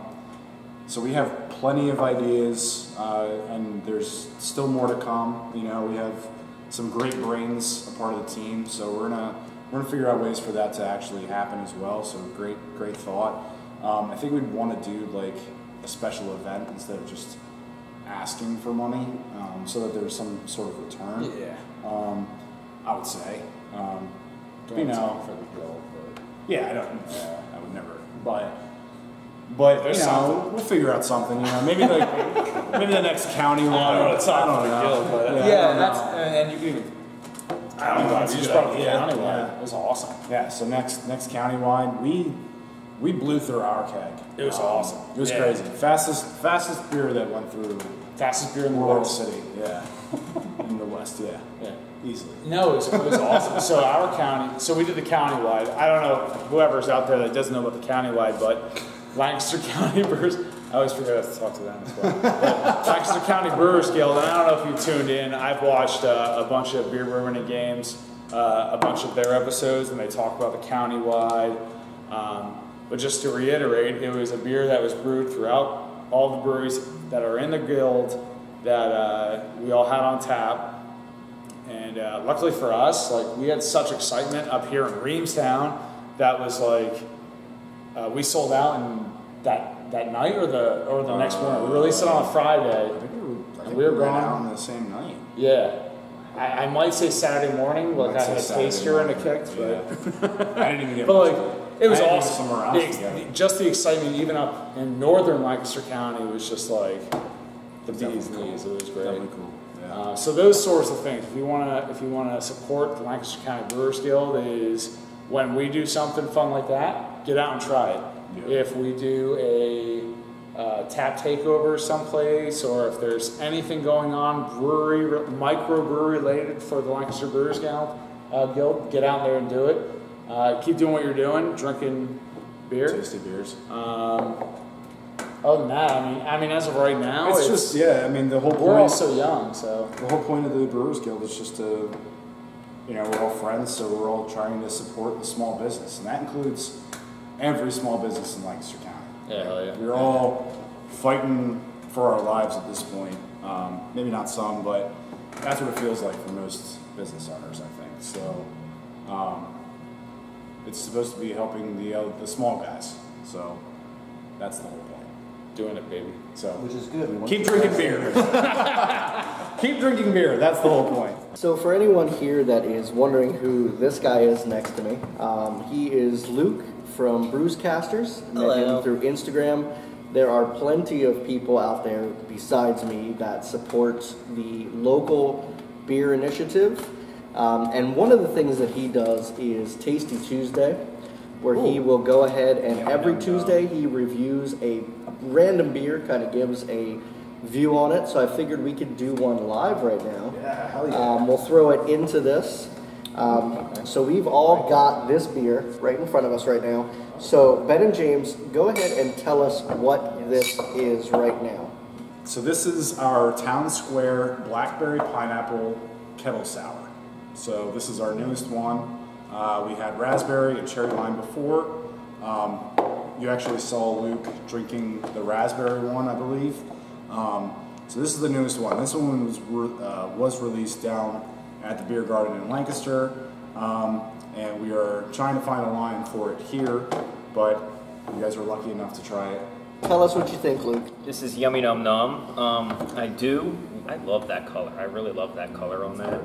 Speaker 2: so we have plenty of ideas, uh, and there's still more to come. You know, we have some great brains a part of the team, so we're gonna we're gonna figure out ways for that to actually happen as well. So great, great thought. Um, I think we'd want to do like a special event instead of just asking for money, um, so that there's some sort of return.
Speaker 3: Yeah.
Speaker 2: Um, I would say. Um, you know,
Speaker 3: for the but
Speaker 2: yeah, I don't. I would never. But but
Speaker 3: There's
Speaker 2: you know,
Speaker 3: something.
Speaker 2: we'll figure out something. You know, maybe like [LAUGHS] maybe the next county one.
Speaker 3: I don't know. It's
Speaker 2: I don't know.
Speaker 3: guild, but
Speaker 2: Yeah, I
Speaker 3: yeah,
Speaker 2: don't
Speaker 3: that's
Speaker 2: know.
Speaker 3: and, and you can even. I don't know.
Speaker 2: That's
Speaker 3: You just
Speaker 2: good
Speaker 3: brought up the
Speaker 2: idea.
Speaker 3: countywide.
Speaker 2: Yeah.
Speaker 3: It was awesome.
Speaker 2: Yeah. So next next countywide, we we blew through our keg.
Speaker 3: It was
Speaker 2: Um,
Speaker 3: awesome.
Speaker 2: It was
Speaker 3: Yeah.
Speaker 2: crazy. Fastest fastest beer that went through
Speaker 3: Fastest beer in the
Speaker 2: World
Speaker 3: world.
Speaker 2: City. Yeah. [LAUGHS] In the West. Yeah.
Speaker 3: Yeah.
Speaker 2: Easily.
Speaker 3: No, it was, it was awesome. So our county, so we did the countywide. I don't know whoever's out there that doesn't know about the countywide, but Lancaster [LAUGHS] County Brewers. I always forget to talk to them as well. Lancaster County Brewers Guild. And I don't know if you tuned in. I've watched uh, a bunch of beer brewing games. uh, a bunch of their episodes and they talk about the countywide. Um, but just to reiterate, it was a beer that was brewed throughout all the breweries that are in the guild that uh, we all had on tap. And uh, luckily for us, like we had such excitement up here in Reamstown that was like uh, we sold out in that that night or the or the next morning. We released it on a Friday.
Speaker 2: I think we were, I think
Speaker 3: We were
Speaker 2: we went
Speaker 3: gone.
Speaker 2: out on the same night.
Speaker 3: Yeah, I, I might say Saturday morning, like I had a taster and a kick, but.
Speaker 2: Yeah. [LAUGHS] I didn't even get
Speaker 3: But like, it was
Speaker 2: I had to go
Speaker 3: awesome. The
Speaker 2: else
Speaker 3: ex-
Speaker 2: to get it.
Speaker 3: just the excitement, even up in northern Lancaster County, was just like the bee's
Speaker 2: Definitely cool.
Speaker 3: It was great.
Speaker 2: Definitely cool. Yeah.
Speaker 3: Uh, so those sorts of things. If you wanna, if you wanna support the Lancaster County Brewers Guild, is when we do something fun like that, get out and try it.
Speaker 2: Yeah.
Speaker 3: If we do a uh, tap takeover someplace, or if there's anything going on brewery, microbrewery related for the Lancaster Brewers Guild, uh, Guild, get out there and do it. Uh, keep doing what you're doing, drinking beer.
Speaker 2: Tasty beers.
Speaker 3: Um, other than that, I mean, I mean, as of right now,
Speaker 2: it's
Speaker 3: it's,
Speaker 2: just yeah. I mean, the whole
Speaker 3: we're all so young, so.
Speaker 2: the whole point of the Brewers Guild is just to, you know, we're all friends, so we're all trying to support the small business, and that includes every small business in Lancaster County.
Speaker 3: Yeah, hell yeah.
Speaker 2: We're all fighting for our lives at this point. Um, maybe not some, but that's what it feels like for most business owners, I think. So um, it's supposed to be helping the uh, the small guys. So that's the whole point.
Speaker 3: Doing it, baby.
Speaker 2: So
Speaker 1: Which is good. We want
Speaker 2: keep drinking beer. [LAUGHS] keep drinking beer. That's the whole point.
Speaker 1: So, for anyone here that is wondering who this guy is next to me, um, he is Luke from Brewscasters. Met
Speaker 6: Hello.
Speaker 1: him through Instagram. There are plenty of people out there besides me that support the local beer initiative. Um, and one of the things that he does is Tasty Tuesday, where he will go ahead and
Speaker 2: Yum,
Speaker 1: every
Speaker 2: yum, yum.
Speaker 1: Tuesday he reviews a random beer, kind of gives a view on it. So I figured we could do one live right now.
Speaker 2: Yeah, hell yeah.
Speaker 1: Um, we'll throw it into this. Um, so we've all got this beer right in front of us right now. So Ben and James, go ahead and tell us what this is right now.
Speaker 2: So this is our Town Square Blackberry Pineapple Kettle Sour. So this is our newest one. Uh, we had raspberry and cherry lime before. Um, you actually saw Luke drinking the raspberry one, I believe. Um, so this is the newest one. This one was re- uh, was released down at the Beer Garden in Lancaster, um, and we are trying to find a line for it here. But you guys were lucky enough to try it.
Speaker 1: Tell us what you think, Luke.
Speaker 6: This is Yummy Num Num. Um, I do. I love that color. I really love that color on that.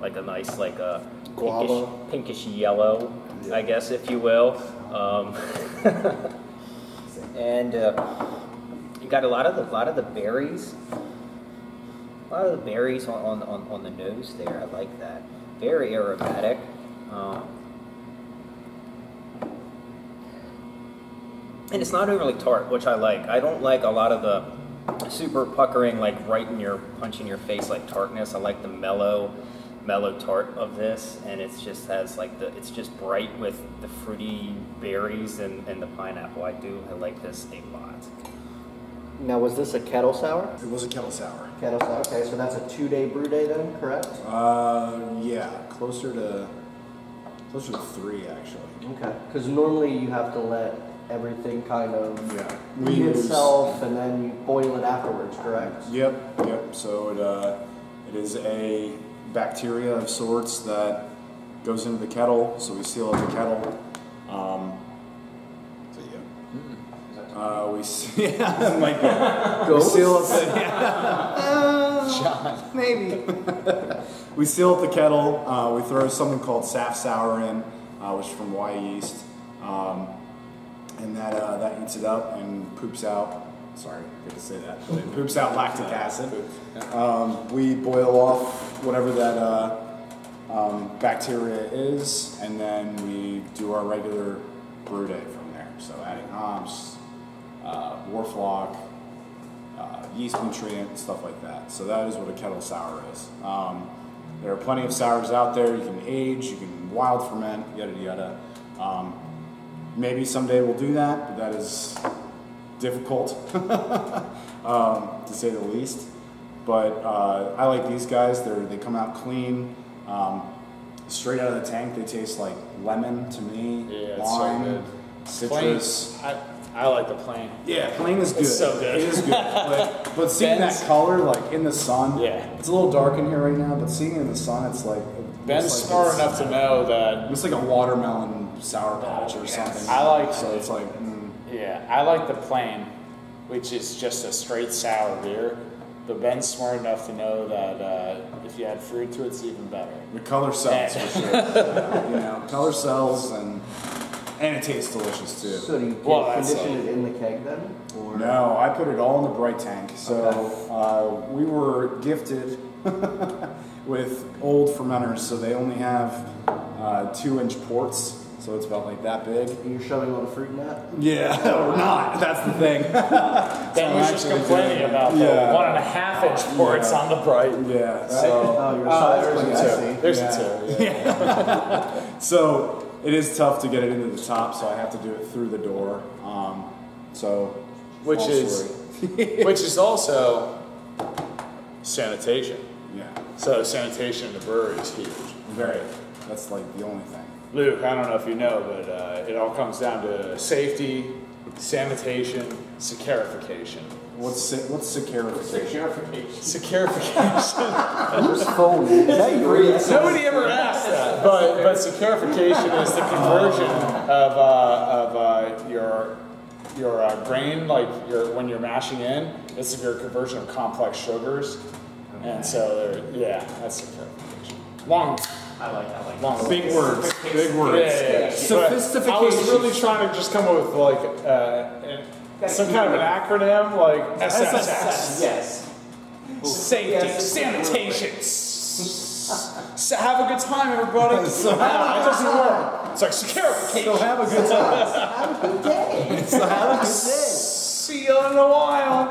Speaker 6: Like a nice, like a pinkish, pinkish yellow, I guess, if you will. Um, [LAUGHS] and uh, you got a lot of the lot of the berries. A lot of the berries on, on, on, on the nose there. I like that. Very aromatic. Um, and it's not overly tart, which I like. I don't like a lot of the super puckering, like right in your punch in your face, like tartness. I like the mellow, mellow tart of this, and it's just has like the it's just bright with the fruity berries and, and the pineapple. I do I like this a lot.
Speaker 1: Now, was this a kettle sour?
Speaker 2: It was a kettle sour.
Speaker 1: Kettle sour. Okay, so that's a two-day brew day then, correct?
Speaker 2: Uh, yeah, closer to closer to three actually.
Speaker 1: Okay. Because normally you have to let everything kind of
Speaker 2: Yeah,
Speaker 1: itself, and then you boil it afterwards, correct?
Speaker 2: Yep, yep. So it uh, it is a bacteria of sorts that goes into the kettle. So we seal up the kettle. Um. Uh, we [LAUGHS] yeah, it might be. We seal up the yeah. maybe. [LAUGHS] we seal up the kettle. Uh, we throw something called saf sour in, uh, which is from Y yeast, um, and that uh, that eats it up and poops out. Sorry, get to say that. But it poops out lactic acid. Um, we boil off whatever that uh, um, bacteria is, and then we do our regular brew day from there. So adding hops, uh, Whirlfloc, uh, yeast nutrient, stuff like that. So that is what a kettle sour is. Um, there are plenty of sours out there. You can age, you can wild ferment, yada yada. Um, maybe someday we'll do that, but that is difficult, [LAUGHS] um, to say the least. But uh, I like these guys. They're, they come out clean. Um, straight out of the tank, they taste like lemon to me,
Speaker 3: Yeah, it's so
Speaker 2: citrus.
Speaker 3: Plain, I, I like the plain.
Speaker 2: Yeah, plain is good.
Speaker 3: It's so good.
Speaker 2: It is good. [LAUGHS] But, but seeing
Speaker 3: Ben's-
Speaker 2: that color, like in the sun,
Speaker 3: Yeah.
Speaker 2: it's a little dark in here right now. But seeing it in the sun, it's like
Speaker 3: Ben's
Speaker 2: like
Speaker 3: smart enough to know that.
Speaker 2: It's like a watermelon sour patch or something.
Speaker 3: I like-
Speaker 2: So it's like, mm,
Speaker 3: Yeah, I like the plain, which is just a straight sour beer. But Ben's smart enough to know that uh, if you add fruit to it, it's even better.
Speaker 2: the color sells for sure. [LAUGHS] you know, color sells and and it tastes delicious too.
Speaker 1: So do you
Speaker 3: Well,
Speaker 1: condition it in the keg then? Or?
Speaker 2: No, I put it all in the bright tank. So uh, we were gifted [LAUGHS] with old fermenters, so they only have uh, two inch ports, so it's about like that big.
Speaker 1: And You're shoving a lot of fruit in that?
Speaker 2: Yeah, [LAUGHS] or not. That's the thing.
Speaker 3: Ben was just
Speaker 2: actually
Speaker 3: complaining
Speaker 2: doing-
Speaker 3: about
Speaker 2: yeah.
Speaker 3: the one and a half inch ports on the bright.
Speaker 2: Yeah. So
Speaker 1: Oh, you're
Speaker 2: uh, there's
Speaker 1: queen,
Speaker 2: a
Speaker 1: I
Speaker 2: two.
Speaker 3: There's
Speaker 2: Yeah.
Speaker 3: a two. Yeah. [LAUGHS]
Speaker 2: So it is tough to get it into the top, so I have to do it through the door. Um, so
Speaker 3: Which is [LAUGHS] [LAUGHS] which is also sanitation.
Speaker 2: yeah,
Speaker 3: So sanitation in the brewery is huge.
Speaker 2: very. That's like the only thing.
Speaker 3: Luke, I don't know if you know, but uh, it all comes down to safety, sanitation, saccharification.
Speaker 2: What's sa- what's saccharification?
Speaker 3: Saccharification. [LAUGHS]
Speaker 1: Whose phone? Is that yours?
Speaker 3: Nobody ever asked that. But but saccharification is the conversion of uh, of uh, your your uh, grain, like your when you're mashing in, it's your conversion of complex sugars, and so yeah, that's saccharification. Long,
Speaker 6: I like I like
Speaker 3: long.
Speaker 2: Big words. Big
Speaker 3: Yeah,
Speaker 2: words.
Speaker 3: yeah, yeah. But I was really trying to just come up with like uh, an- some kind of an acronym, like SSS.
Speaker 6: Yes.
Speaker 3: Safety, sanitation. S- s- have a good time, everybody. [LAUGHS] no, it doesn't work. It's like saccharification.
Speaker 2: So have a good time. [LAUGHS] so have a good day.
Speaker 3: See you in a while.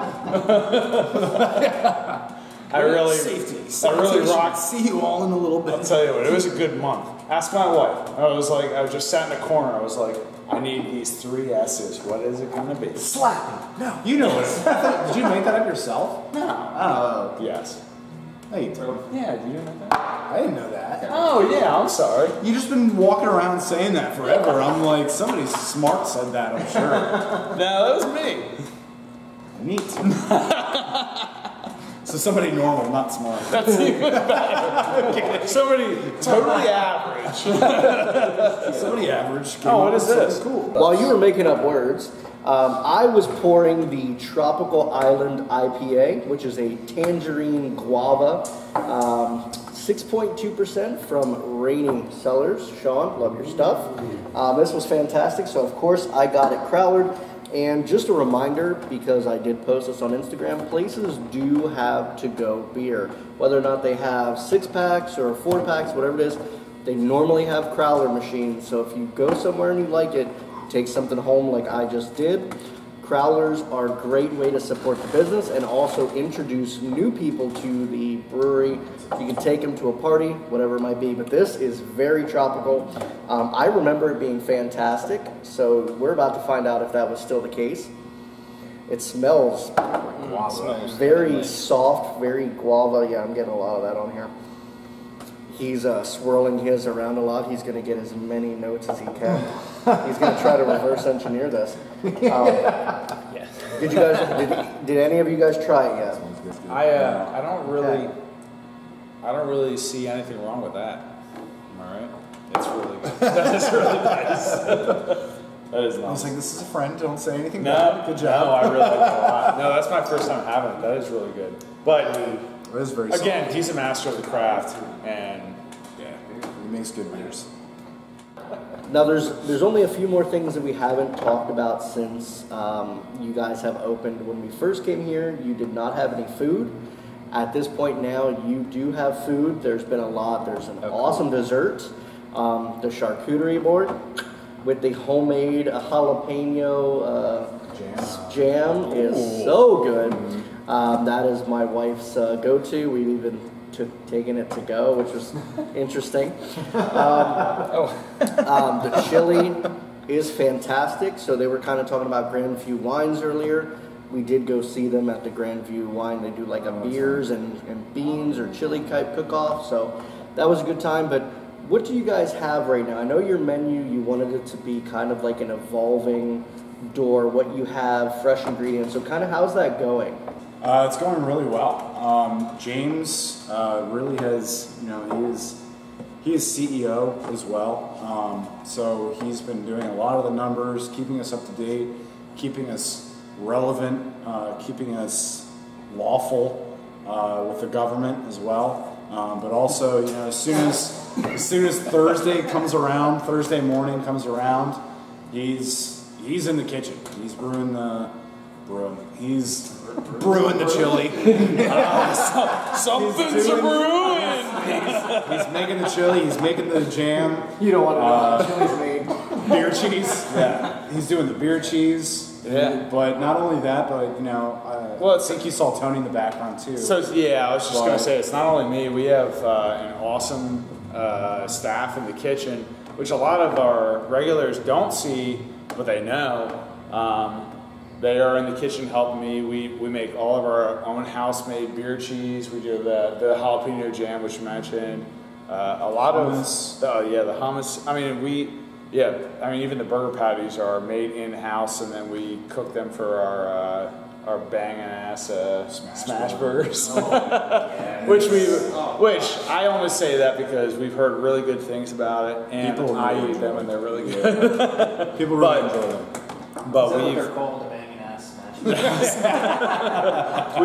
Speaker 3: [LAUGHS] I really,
Speaker 2: Safety.
Speaker 3: I really
Speaker 2: sanitation.
Speaker 3: rocked.
Speaker 2: See you all in a little bit.
Speaker 3: I'll tell you what, it was a good month. Ask my wife. I was like, I was just sat in a corner. I was like, I need these three S's. What is it gonna be?
Speaker 2: Slapping. No. You know it. [LAUGHS] Did you make that up yourself?
Speaker 3: No.
Speaker 2: Oh.
Speaker 3: Yes.
Speaker 2: Hey, you did.
Speaker 3: Yeah. Did you know that?
Speaker 2: I didn't know that.
Speaker 3: Oh yeah. I'm sorry.
Speaker 2: You just been walking around saying that forever. I'm like, somebody smart said that. I'm sure. [LAUGHS]
Speaker 3: No, that was me.
Speaker 2: Neat. [LAUGHS] so somebody normal, not smart. [LAUGHS]
Speaker 3: That's even better. [LAUGHS] Somebody totally average. [LAUGHS]
Speaker 2: Somebody average.
Speaker 3: Oh, what is this?
Speaker 2: Cool.
Speaker 1: While you were making up words, um, I was pouring the Tropical Island IPA, which is a tangerine guava, um, 6.2% from Rainy Cellars. Sean, love your stuff. Um, this was fantastic, so of course I got it Crowlard. And just a reminder, because I did post this on Instagram, places do have to go beer. Whether or not they have six packs or four packs, whatever it is, they normally have crowler machines. So if you go somewhere and you like it, take something home like I just did. Crowlers are a great way to support the business and also introduce new people to the brewery. You can take them to a party, whatever it might be. But this is very tropical. Um, I remember it being fantastic. So we're about to find out if that was still the case. It smells
Speaker 6: Smells
Speaker 1: very
Speaker 6: good.
Speaker 1: soft, very guava. Yeah, I'm getting a lot of that on here. He's uh, swirling his around a lot. He's going to get as many notes as he can. He's going to try to reverse engineer this. Um,
Speaker 6: Yeah.
Speaker 1: did you guys? Did, did any of you guys try it yet?
Speaker 3: I uh, I don't really I don't really see anything wrong with that. Am I right? It's really good. [LAUGHS] that is really nice. that is
Speaker 2: I was
Speaker 3: nice.
Speaker 2: like, this is a friend. Don't say anything
Speaker 3: No,
Speaker 2: bad. Good job.
Speaker 3: No, I really like it a lot. No, that's my first time having it. That is really good. But
Speaker 2: It is very
Speaker 3: again, he's a master of the craft, and
Speaker 2: Yeah, he makes good beers.
Speaker 1: Now, there's there's only a few more things that we haven't talked about since um, you guys have opened. When we first came here, you did not have any food. At this point now, you do have food. There's been a lot. There's an awesome dessert, um, the charcuterie board with the homemade jalapeno uh,
Speaker 2: Jam.
Speaker 1: jam is so good. Um, that is my wife's uh, go-to. We've even took, taken it to go, which was [LAUGHS] interesting. Um, um, the chili is fantastic. So they were kind of talking about Grandview wines earlier. We did go see them at the Grandview Wine. They do like a beers and, and beans or chili type cook-off. So that was a good time. But what do you guys have right now? I know your menu, you wanted it to be kind of like an evolving door, what you have, fresh ingredients. So, kind of how's that going?
Speaker 2: Uh, it's going really well. Um, James uh, really has, you know, he is he is CEO as well. Um, so he's been doing a lot of the numbers, keeping us up to date, keeping us relevant, uh, keeping us lawful uh, with the government as well. Um, but also, you know, as soon as as soon as Thursday comes around, Thursday morning comes around, he's he's in the kitchen. He's brewing the brewing. He's brewing the chili. [LAUGHS]
Speaker 3: Something's
Speaker 2: doing-
Speaker 3: a brewing.
Speaker 2: He's making the chili. He's making the jam.
Speaker 1: You don't want to know how chili's made.
Speaker 2: beer cheese. Yeah, he's doing the beer cheese.
Speaker 3: Yeah.
Speaker 2: But not only that, but you know, uh,
Speaker 3: Well,
Speaker 2: I
Speaker 3: it's-
Speaker 2: think you saw Tony in the background too.
Speaker 3: So yeah, I was just gonna say it's not only me. We have uh, an awesome uh, staff in the kitchen, which a lot of our regulars don't see, but they know. Um, they are in the kitchen helping me. We we make all of our own house-made beer cheese. We do the the jalapeno jam, which you mentioned. Uh, a lot
Speaker 2: Hummus.
Speaker 3: of oh yeah, the hummus. I mean we. Yeah, I mean even the burger patties are made in house, and then we cook them for our uh, our banging ass uh,
Speaker 2: Smash
Speaker 3: smash,
Speaker 2: burger.
Speaker 3: burgers. [LAUGHS] which we, which I only say that because we've heard really good things about it, and
Speaker 2: People
Speaker 3: I
Speaker 2: really
Speaker 3: eat them,
Speaker 2: enjoy
Speaker 3: and they're really good. [LAUGHS]
Speaker 2: People really
Speaker 3: but-
Speaker 2: enjoy them.
Speaker 3: But
Speaker 7: They're
Speaker 3: we've
Speaker 7: called the banging ass smash.
Speaker 3: We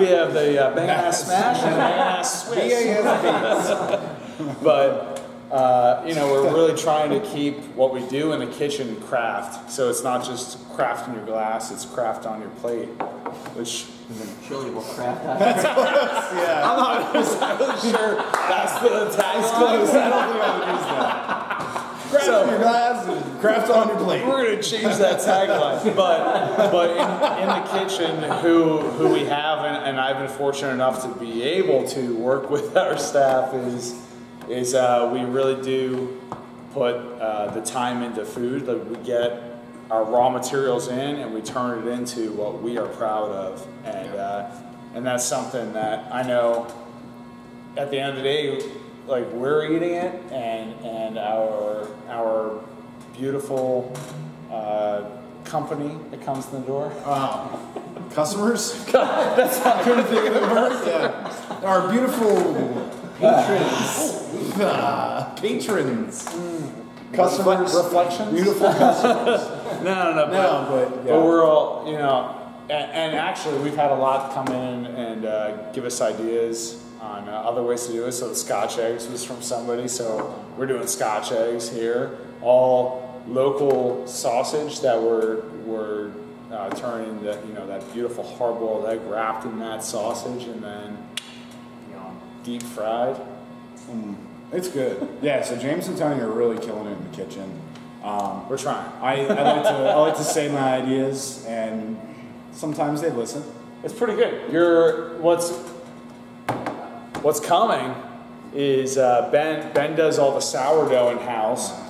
Speaker 3: have the uh, banging ass smash and banging ass swiss. [LAUGHS] but uh, you know, we're really trying to keep what we do in the kitchen craft. So it's not just craft in your glass; it's craft on your plate, which.
Speaker 1: Chili will craft that. [LAUGHS]
Speaker 3: I'm not exactly sure that's the tagline.
Speaker 2: I don't think I would use that. Craft
Speaker 3: So-
Speaker 2: on your glass, and craft on your plate.
Speaker 3: We're gonna change that tagline, but but in, in the kitchen, who who we have, and, and I've been fortunate enough to be able to work with [LAUGHS] our staff is is uh, we really do put uh, the time into food. Like we get our raw materials in, and we turn it into what we are proud of, and uh, and that's something that I know at the end of the day, like we're eating it, and and our our beautiful uh, company that comes in the door.
Speaker 2: Customers? [LAUGHS] That's not think of the word. Yeah. Our beautiful patrons. Ah, [LAUGHS] patrons. Customers.
Speaker 3: reflections.
Speaker 2: Beautiful customers. [LAUGHS]
Speaker 3: No, no, no. But,
Speaker 2: No, but, yeah.
Speaker 3: but we're all, you know, and, and actually we've had a lot come in and uh, give us ideas on uh, other ways to do it. So the Scotch eggs was from somebody, so we're doing Scotch eggs here. All local sausage that we're we're uh, turning that you know that beautiful hard-boiled egg wrapped in that sausage and then you know deep fried.
Speaker 2: It's good. [LAUGHS] Yeah, so James and Tony are really killing it in the kitchen. Um,
Speaker 3: We're trying.
Speaker 2: I, I like to I like to say my ideas, and sometimes they listen.
Speaker 3: It's pretty good. You're what's what's coming is uh, Ben. Ben does all the sourdough in house.
Speaker 2: Ah,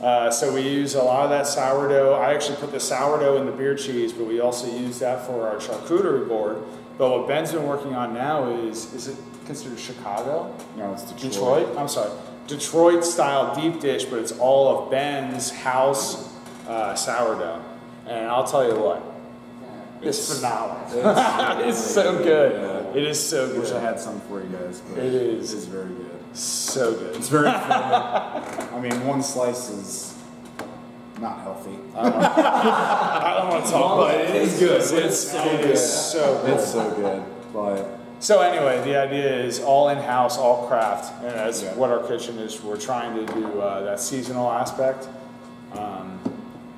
Speaker 3: Uh, so we use a lot of that sourdough. I actually put the sourdough in the beer cheese, but we also use that for our charcuterie board. But what Ben's been working on now is is it considered Chicago?
Speaker 2: No, it's Detroit.
Speaker 3: Detroit? I'm sorry. Detroit style deep dish, but it's all of Ben's house uh, sourdough. And I'll tell you what, it's, phenomenal. It's, [LAUGHS] so good. It is so
Speaker 2: good. wish I had some for you guys, but
Speaker 3: It is.
Speaker 2: It is very good.
Speaker 3: So good.
Speaker 2: It's very. [LAUGHS] I mean, one slice is not healthy.
Speaker 3: I don't [LAUGHS] want to talk about it.
Speaker 2: It's good.
Speaker 3: It's,
Speaker 2: It's so
Speaker 3: it
Speaker 2: good.
Speaker 3: is so good.
Speaker 2: It's so good, but
Speaker 3: So anyway, the idea is all in-house, all craft, and that's
Speaker 2: Yeah.
Speaker 3: what our kitchen is. We're trying to do uh, that seasonal aspect. Um,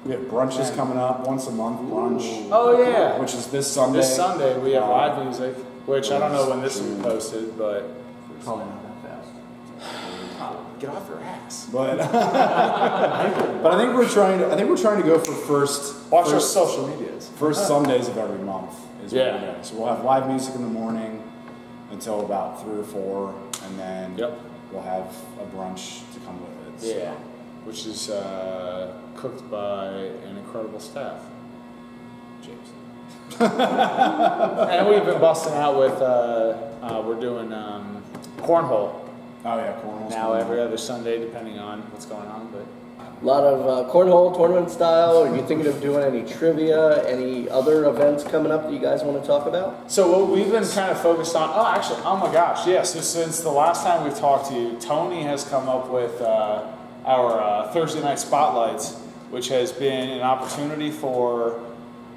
Speaker 2: we have brunches coming up once a month. Brunch.
Speaker 3: Oh, yeah.
Speaker 2: which is this Sunday.
Speaker 3: this Sunday we have
Speaker 2: Uh,
Speaker 3: live music, which I don't know when this will be posted, but
Speaker 1: Probably not that fast. [SIGHS]
Speaker 3: get off your ass.
Speaker 2: But [LAUGHS] but I think we're trying to I think we're trying to go for first
Speaker 3: Watch our
Speaker 2: first,
Speaker 3: social medias.
Speaker 2: first [LAUGHS] Sundays of every month. Is what we're doing. So we'll have live music in the morning until about three or four, and then
Speaker 3: Yep.
Speaker 2: we'll have a brunch to come with it. So-
Speaker 3: Yeah, which is uh, cooked by an incredible staff. James. [LAUGHS] and we've been busting out with, uh, uh, we're doing um, cornhole
Speaker 2: Oh yeah, cornhole.
Speaker 3: now every other Sunday, depending on what's going on. But
Speaker 1: A lot of uh, cornhole tournament style. Are you thinking of doing any trivia, any other events coming up that you guys want to talk about?
Speaker 3: So what we've been kind of focused on. Oh, actually, oh my gosh, yeah. So since the last time we've talked to you, Tony has come up with uh, our uh, Thursday night spotlights, which has been an opportunity for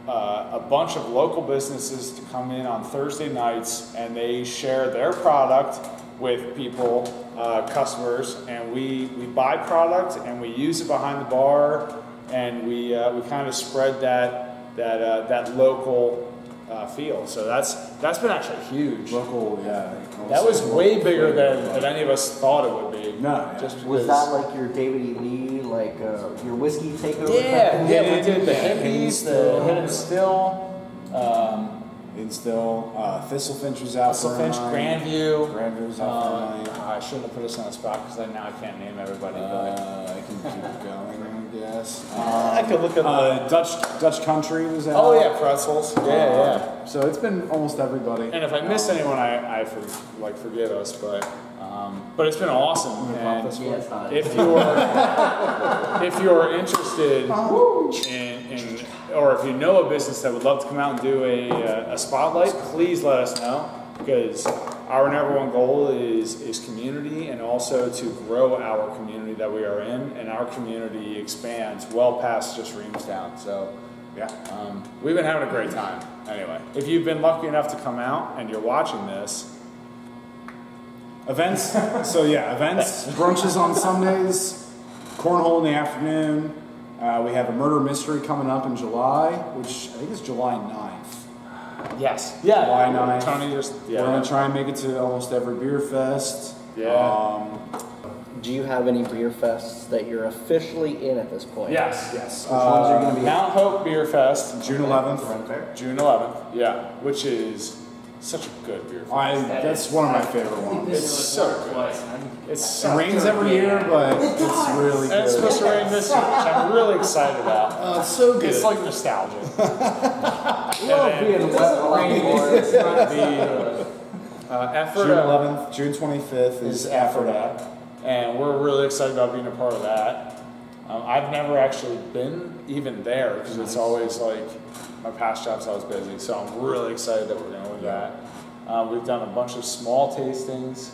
Speaker 3: uh, a bunch of local businesses to come in on Thursday nights and they share their product with people, uh, customers, and we, we buy product and we use it behind the bar and we, uh, we kind of spread that, that, uh, that local uh, feel. So that's, that's been actually huge.
Speaker 2: Local, yeah.
Speaker 3: That was way bigger than, than any of us thought it would be.
Speaker 2: No.
Speaker 3: Just
Speaker 1: Was
Speaker 3: because-
Speaker 1: that like your David E. Lee, like uh, your whiskey takeover?
Speaker 3: Yeah,
Speaker 1: kind
Speaker 3: yeah, we did the
Speaker 2: Yeah,
Speaker 3: hippies, the
Speaker 2: Still.
Speaker 3: hidden still, um,
Speaker 2: And still, uh, Thistlefinch was out for
Speaker 3: Finch,
Speaker 2: night.
Speaker 3: Grandview.
Speaker 2: Grandview was out for
Speaker 3: Um,
Speaker 2: night.
Speaker 3: I shouldn't have put us on the spot because now I can't name everybody. but
Speaker 2: Uh, I can keep [LAUGHS] going, I guess.
Speaker 3: I could look up.
Speaker 2: Uh, Dutch Dutch Country was out.
Speaker 3: oh yeah, pretzels. Yeah, yeah.
Speaker 2: So it's been almost everybody.
Speaker 3: And if I miss
Speaker 2: Um,
Speaker 3: anyone, I, I for, like forgive us, but um, but it's been awesome. And
Speaker 1: Yeah, it's not.
Speaker 3: if you're if you're interested in, in or if you know a business that would love to come out and do a, uh, a spotlight, please let us know because our number one goal is is community and also to grow our community that we are in, and our community expands well past just Reamstown. So.
Speaker 2: Yeah.
Speaker 3: Um, we've been having a great time. Anyway, if you've been lucky enough to come out and you're watching this,
Speaker 2: Events. [LAUGHS] so yeah, events. Brunches on Sundays. Cornhole in the afternoon. Uh, we have a murder mystery coming up in July, which I think is July 9th.
Speaker 3: yes, yeah,
Speaker 2: Why not?
Speaker 3: Tony just yeah.
Speaker 2: We're gonna try and make it to almost every beer fest.
Speaker 3: Yeah.
Speaker 2: Um,
Speaker 1: Do you have any beer fests that you're officially in at this point?
Speaker 3: yes,
Speaker 2: yes.
Speaker 1: Which ones are going to be?
Speaker 3: Mount Hope Beer Fest,
Speaker 2: June 11th.
Speaker 1: Run Fair?
Speaker 3: June 11th. Yeah, which is such a good beer fest.
Speaker 2: I that's one of my favorite ones.
Speaker 3: it's so good. It's
Speaker 2: It rains every year, but it's really
Speaker 3: and it's supposed to rain this year, which I'm really excited about. [LAUGHS]
Speaker 2: Oh, it's so good.
Speaker 3: It's like nostalgia. [LAUGHS]
Speaker 1: Love being wet along
Speaker 3: the uh, effort
Speaker 2: June 11th, June 25th is
Speaker 3: is after
Speaker 2: Aphrodite.
Speaker 3: and we're really excited about being a part of that. Um, I've never actually been even there because it's always like my past job's I was busy, so I'm really excited that we're going with that. Uh, we've done a bunch of small tastings.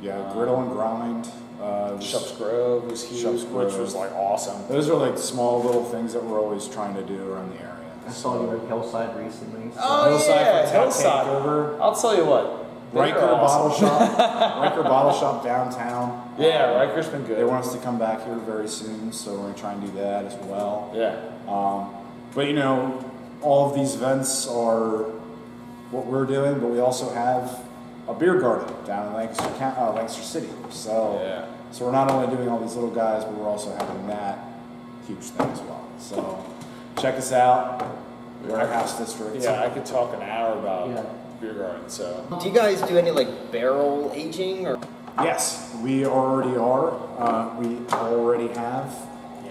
Speaker 2: Yeah, Griddle and Grind. Uh,
Speaker 3: Shupp's Grove was huge,
Speaker 2: Shupp's
Speaker 3: which was like awesome.
Speaker 2: those are like small little things that we're always trying to do around the area.
Speaker 1: I saw you at Hillside recently. so-
Speaker 3: Oh
Speaker 2: Hillside
Speaker 3: yeah, Hillside.
Speaker 2: Takeover.
Speaker 3: I'll tell you what, they're
Speaker 2: Riker
Speaker 3: awesome.
Speaker 2: Bottle Shop. [LAUGHS] Riker Bottle Shop downtown.
Speaker 3: Yeah, Riker's been good.
Speaker 2: They want us to come back here very soon, so we're gonna try and do that as well.
Speaker 3: yeah.
Speaker 2: Um, but you know, all of these events are what we're doing, but we also have a beer garden down in Lancaster, uh, Lancaster City. So,
Speaker 3: Yeah.
Speaker 2: so we're not only doing all these little guys, but we're also having that huge thing as well. So, check us out, Warehouse District.
Speaker 3: Yeah, I could talk an hour about
Speaker 1: Yeah.
Speaker 3: beer garden. So
Speaker 6: Do you guys do any like barrel aging or?
Speaker 2: Yes, we already are. Uh, we already have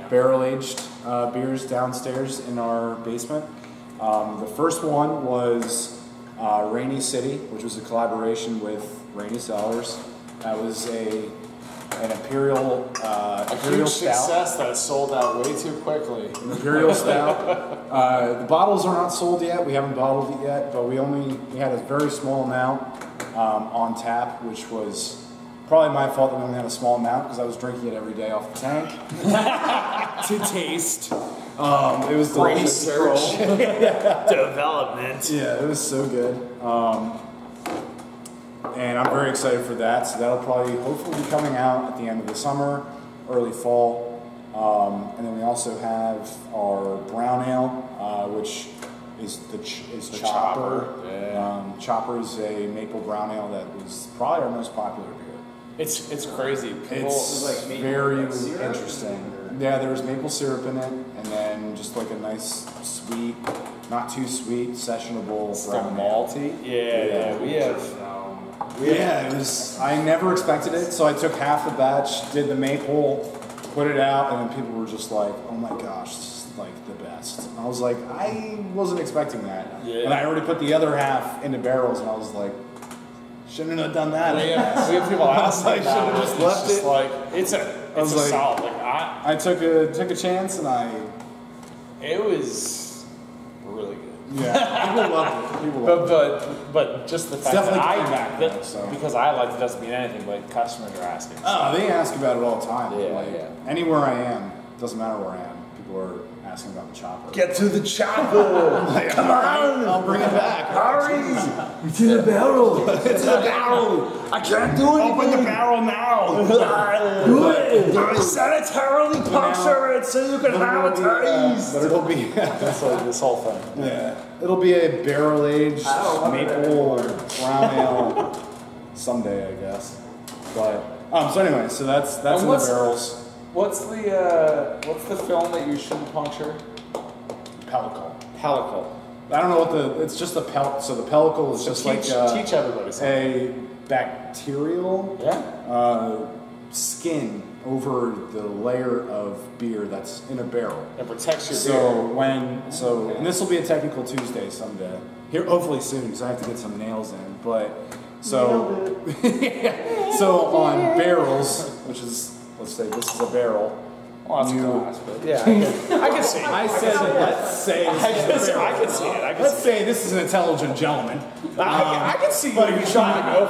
Speaker 2: barrel aged uh, beers downstairs in our basement. Um, the first one was uh, Rainy City, which was a collaboration with Rainy Cellars. That was a an imperial uh,
Speaker 3: a
Speaker 2: imperial
Speaker 3: huge
Speaker 2: stout.
Speaker 3: success that sold out way too quickly.
Speaker 2: An imperial stout. [LAUGHS] Uh, the bottles are not sold yet. We haven't bottled it yet, but we only we had a very small amount um, on tap, which was probably my fault that we only had a small amount because I was drinking it every day off the tank [LAUGHS] [LAUGHS] to taste. Um, it was delicious. [LAUGHS]
Speaker 6: Development.
Speaker 2: Yeah, it was so good. Um, and I'm very excited for that. So that'll probably, hopefully, be coming out at the end of the summer, early fall. Um, and then we also have our brown ale, uh, which is the ch- is
Speaker 3: The
Speaker 2: Chopper.
Speaker 3: Chopper, yeah.
Speaker 2: Um, Chopper is a maple brown ale that was probably our most popular beer.
Speaker 3: It's it's crazy. People
Speaker 2: It's very interesting. Yeah, there was maple syrup in it, and then just like a nice sweet, not too sweet, sessionable brown
Speaker 3: malty. Yeah, yeah, we have. We
Speaker 2: Yeah, it was. I never expected it, so I took half the batch, did the maple, put it out, and then people were just like, "Oh my gosh, this is like the best." And I was like, I wasn't expecting that,
Speaker 3: Yeah.
Speaker 2: and I already put the other half into barrels, and I was like,
Speaker 4: Shouldn't have done that.
Speaker 3: Have, we have people [LAUGHS] asking
Speaker 4: I should've just left
Speaker 3: just
Speaker 4: it.
Speaker 3: Like it's a it's
Speaker 2: was
Speaker 3: a
Speaker 2: like-
Speaker 3: solid. Like I,
Speaker 2: I took a took a chance and I
Speaker 3: it was really good.
Speaker 2: yeah [LAUGHS] people loved it. People loved
Speaker 3: But but but just the fact that
Speaker 2: definitely
Speaker 3: I
Speaker 2: coming back,
Speaker 3: that-
Speaker 2: so.
Speaker 3: because I liked it doesn't mean anything. But customers are asking.
Speaker 2: Oh, they ask about it all the time.
Speaker 3: Yeah,
Speaker 2: like,
Speaker 3: yeah.
Speaker 2: Anywhere I am, doesn't matter where I am. People are asking about the chopper.
Speaker 4: Get to the chopper. [LAUGHS] Come on. I'll bring it back. Hurry. It's in the barrel. It's in the barrel. I can't do it.
Speaker 3: Open the barrel now. [LAUGHS]
Speaker 4: Do it. Sanitarily puncture it so you can have a taste.
Speaker 2: But it'll be [LAUGHS]
Speaker 3: That's like this whole thing.
Speaker 2: yeah, it'll be a barrel aged maple or brown ale someday, I guess. But um, so anyway, so that's that's in the barrels.
Speaker 3: What's the uh, what's the film that you shouldn't puncture?
Speaker 2: Pellicle.
Speaker 3: Pellicle.
Speaker 2: I don't know what the. It's just a pel. So the pellicle is just
Speaker 3: teach,
Speaker 2: like uh,
Speaker 3: teach everybody something.
Speaker 2: a bacterial
Speaker 3: Yeah.
Speaker 2: uh, skin over the layer of beer that's in a barrel.
Speaker 3: It protects your
Speaker 2: So
Speaker 3: beer.
Speaker 2: when so and this will be a technical Tuesday someday. Here, hopefully soon, because I have to get some nails in. But so [LAUGHS] so on barrels, which is let's say this is a barrel.
Speaker 3: Well, that's
Speaker 2: you-
Speaker 3: class, but yeah, I can, I can see it.
Speaker 2: I said let's say
Speaker 3: I can, see- I can see it. I can
Speaker 2: let's
Speaker 3: see
Speaker 2: say this is an intelligent gentleman.
Speaker 3: it. I can, I can see what you're trying to go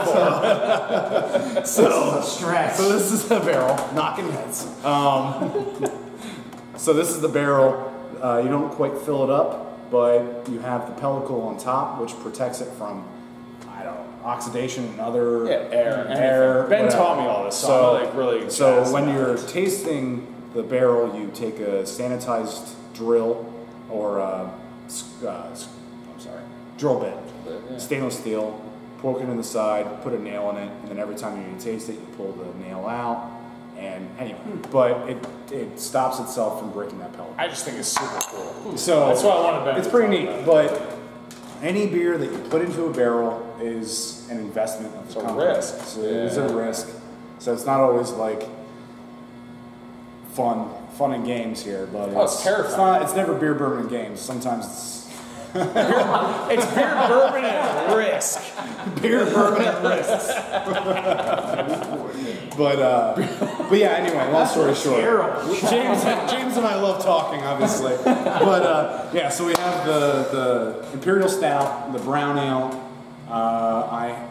Speaker 3: for.
Speaker 2: So stress. [LAUGHS] So this is the barrel, knocking heads. Um, [LAUGHS] so this is the barrel. Uh, you don't quite fill it up, but you have the pellicle on top, which protects it from, I don't know, oxidation and other
Speaker 3: Yeah, air,
Speaker 2: air.
Speaker 3: Ben
Speaker 2: whatever.
Speaker 3: taught me all this, so I'm, like, really
Speaker 2: So when you're
Speaker 3: this.
Speaker 2: tasting the barrel, you take a sanitized drill or a, uh, I'm sorry, drill bit,
Speaker 3: yeah.
Speaker 2: stainless steel. Poke it in the side, put a nail in it, and then every time you taste it, you pull the nail out. And anyway, but it it stops itself from breaking that pellet.
Speaker 3: I just think it's super cool.
Speaker 2: So
Speaker 3: That's what I wanted
Speaker 2: It's pretty neat, but any beer that you put into a barrel is an investment of the
Speaker 3: It's a risk.
Speaker 2: So it is a risk. So it's not always like fun, fun and games here, but
Speaker 3: Oh, it's terrifying.
Speaker 2: It's not. It's never beer, bourbon, and games. Sometimes it's
Speaker 3: It's beer, bourbon, and risk.
Speaker 2: beer, bourbon, and risks. but uh, but yeah. Anyway, long story short, James, James and I love talking, obviously. But uh, yeah, so we have the the imperial stout, the brown ale. Uh, I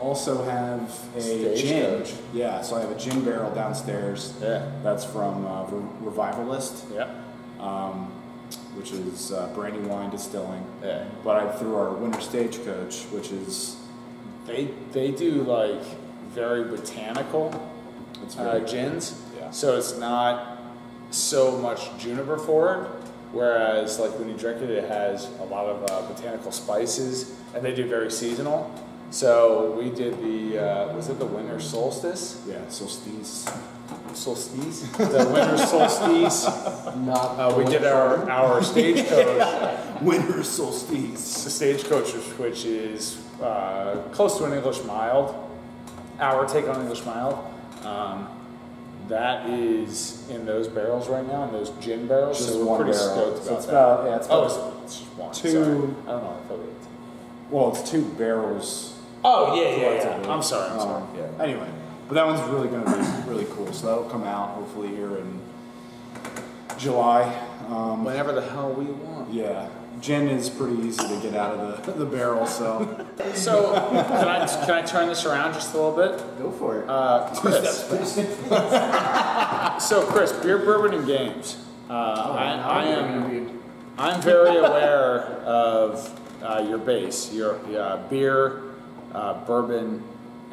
Speaker 2: also have a gin.
Speaker 3: Stagecoach.
Speaker 2: Yeah, so I have a gin barrel downstairs.
Speaker 3: Yeah.
Speaker 2: That's from uh, Re- Revivalist,
Speaker 3: Yeah.
Speaker 2: um, which is uh, Brandywine Distilling.
Speaker 3: Yeah.
Speaker 2: But I threw our winter stagecoach, which is
Speaker 3: They they do like very botanical
Speaker 2: it's
Speaker 3: uh,
Speaker 2: very good.
Speaker 3: gins.
Speaker 2: Yeah.
Speaker 3: So it's not so much juniper forward. Whereas like when you drink it, it has a lot of uh, botanical spices, and they do very seasonal. So we did the uh, was it the winter solstice?
Speaker 2: Yeah, solstice.
Speaker 3: Solstice. [LAUGHS] The winter solstice.
Speaker 1: Not.
Speaker 3: Uh, we did our our stagecoach. [LAUGHS]
Speaker 2: Winter solstice.
Speaker 3: the stagecoach, which- is uh, close to an English mild, our take on English mild. Um, that is in those barrels right now, in those gin barrels.
Speaker 2: Just
Speaker 3: so we're
Speaker 2: one
Speaker 3: pretty
Speaker 2: barrel.
Speaker 3: stoked
Speaker 2: So
Speaker 3: about
Speaker 2: it's
Speaker 3: that.
Speaker 2: about- yeah, it's
Speaker 3: oh,
Speaker 2: about
Speaker 3: it's, it's just one.
Speaker 2: two-
Speaker 3: Sorry. I don't know I would.
Speaker 2: Well, it's two barrels.
Speaker 3: Oh yeah, yeah, yeah. I'm sorry. I'm sorry.
Speaker 2: Um,
Speaker 3: Yeah.
Speaker 2: Anyway, but that one's really going to be really cool. So that'll come out hopefully here in July. Um,
Speaker 3: Whenever the hell we want.
Speaker 2: yeah, gin is pretty easy to get out of the, [LAUGHS] the barrel. So
Speaker 3: So can I can I turn this around just a little bit?
Speaker 1: Go for it.
Speaker 3: Uh, Chris. [LAUGHS] so, Chris, beer, bourbon, and games. Uh, I, I am. I'm very aware of uh, your base, your uh, beer, uh, bourbon,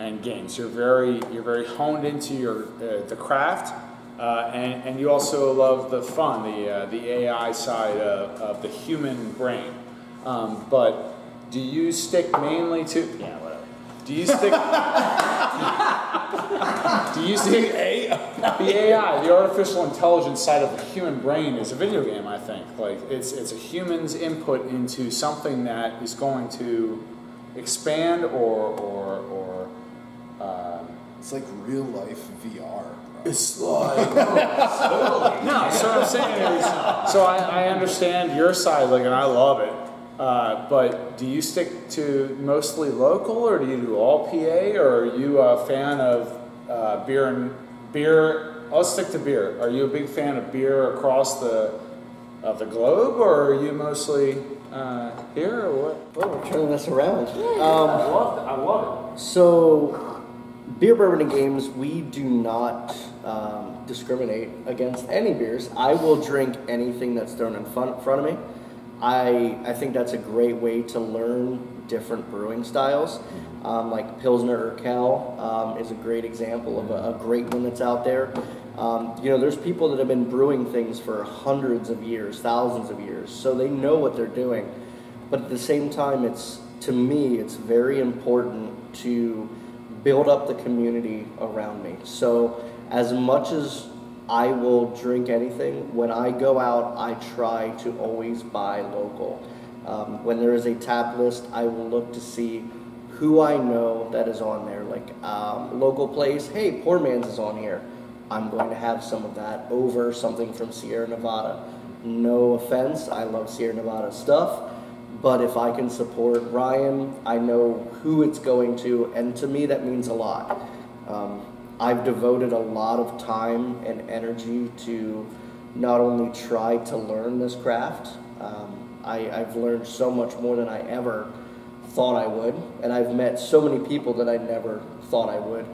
Speaker 3: and games. You're very you're very honed into your uh, the craft, uh, and and you also love the fun, the uh, the AI side of, of the human brain. Um, but do you stick mainly to yeah whatever? Do you stick? [LAUGHS] Do you stick a the AI, the artificial intelligence side of the human brain is a video game? I think like it's it's a human's input into something that is going to expand or or or. Um,
Speaker 2: it's like real life VR.
Speaker 3: it's like [LAUGHS] no. So what I'm saying is, so I, I understand your side, like, and I love it. Uh, but do you stick to mostly local, or do you do all PA, or are you a fan of uh, beer and beer? I'll stick to beer. Are you a big fan of beer across the of the globe, or are you mostly uh, here, or what?
Speaker 1: Oh, we're turning this around.
Speaker 3: I
Speaker 1: Um,
Speaker 3: love it. I love it.
Speaker 1: so, beer, bourbon, and games, we do not um, discriminate against any beers. I will drink anything that's thrown in front, front of me. I, I think that's a great way to learn different brewing styles. Um, like Pilsner Urquell um, is a great example of a, a great one that's out there. Um, you know, there's people that have been brewing things for hundreds of years, thousands of years, so they know what they're doing. But at the same time, it's to me, it's very important to build up the community around me. So, as much as I will drink anything, when I go out, I try to always buy local. Um, when there is a tap list, I will look to see who I know that is on there. Like um, local place, hey, Poor Man's is on here. I'm going to have some of that over something from Sierra Nevada. No offense, I love Sierra Nevada stuff, but if I can support Ryan, I know who it's going to, and to me that means a lot. Um, I've devoted a lot of time and energy to not only try to learn this craft, um, I, I've learned so much more than I ever thought I would, and I've met so many people that I never thought I would.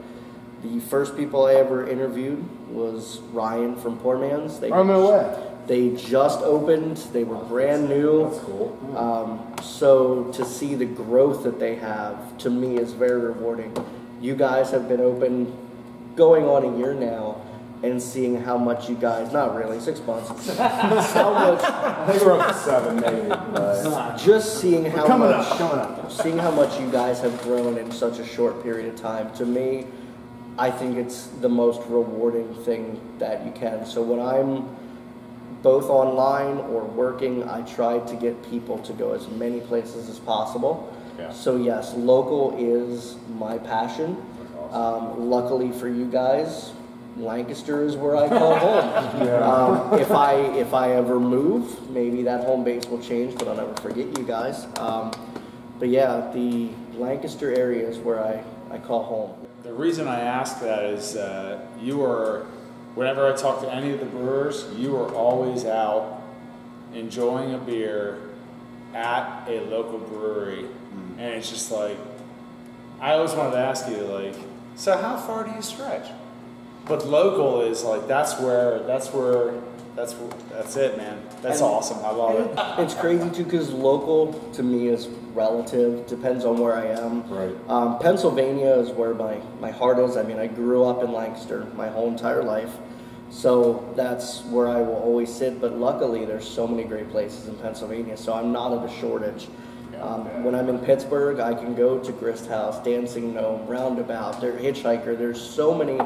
Speaker 1: The first people I ever interviewed was Ryan from Poor Man's. They,
Speaker 4: Oh, no way.
Speaker 1: They just opened. They were brand new.
Speaker 4: That's cool.
Speaker 1: Um, so to see the growth that they have to me is very rewarding. You guys have been open going on a year now and seeing how much you guys, not really, six months, [LAUGHS] how much,
Speaker 4: I think we're up to seven, maybe. But
Speaker 1: just seeing how
Speaker 4: coming
Speaker 1: much,
Speaker 4: up, coming up.
Speaker 1: seeing how much you guys have grown in such a short period of time, to me, I think it's the most rewarding thing that you can. So when I'm both online or working, I try to get people to go as many places as possible.
Speaker 2: Yeah.
Speaker 1: So yes, local is my passion. Um, luckily for you guys, Lancaster is where I call [LAUGHS] home. um, if I if I ever move, maybe that home base will change, but I'll never forget you guys. Um, but yeah, the Lancaster area is where I, I call home.
Speaker 3: The reason I ask that is uh, you are, whenever I talk to any of the brewers, you are always out enjoying a beer at a local brewery. Mm-hmm. And it's just like, I always wanted to ask you, like, so how far do you stretch? But local is like, that's where, that's where, that's, that's it, man. That's
Speaker 1: And-
Speaker 3: awesome. I love it. [LAUGHS]
Speaker 1: It's crazy too because local to me is relative. Depends on where I am.
Speaker 2: Right.
Speaker 1: Um, Pennsylvania is where my, my heart is. I mean, I grew up in Lancaster my whole entire life. So that's where I will always sit. But luckily, there's so many great places in Pennsylvania. So I'm not at a shortage. Um, when I'm in Pittsburgh, I can go to Grist House, Dancing Gnome, Roundabout, there, Hitchhiker. There's so many,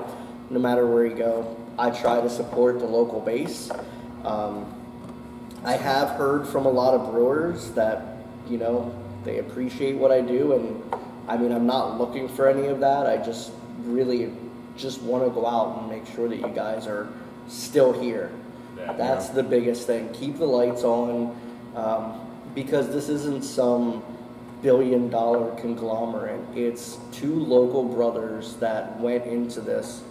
Speaker 1: no matter where you go. I try to support the local base. Um, I have heard from a lot of brewers that, you know, they appreciate what I do, and I mean, I'm not looking for any of that. I just really just want to go out and make sure that you guys are still here. That's the biggest thing. Keep the lights on, um, because this isn't some billion dollar conglomerate. It's two local brothers that went into this.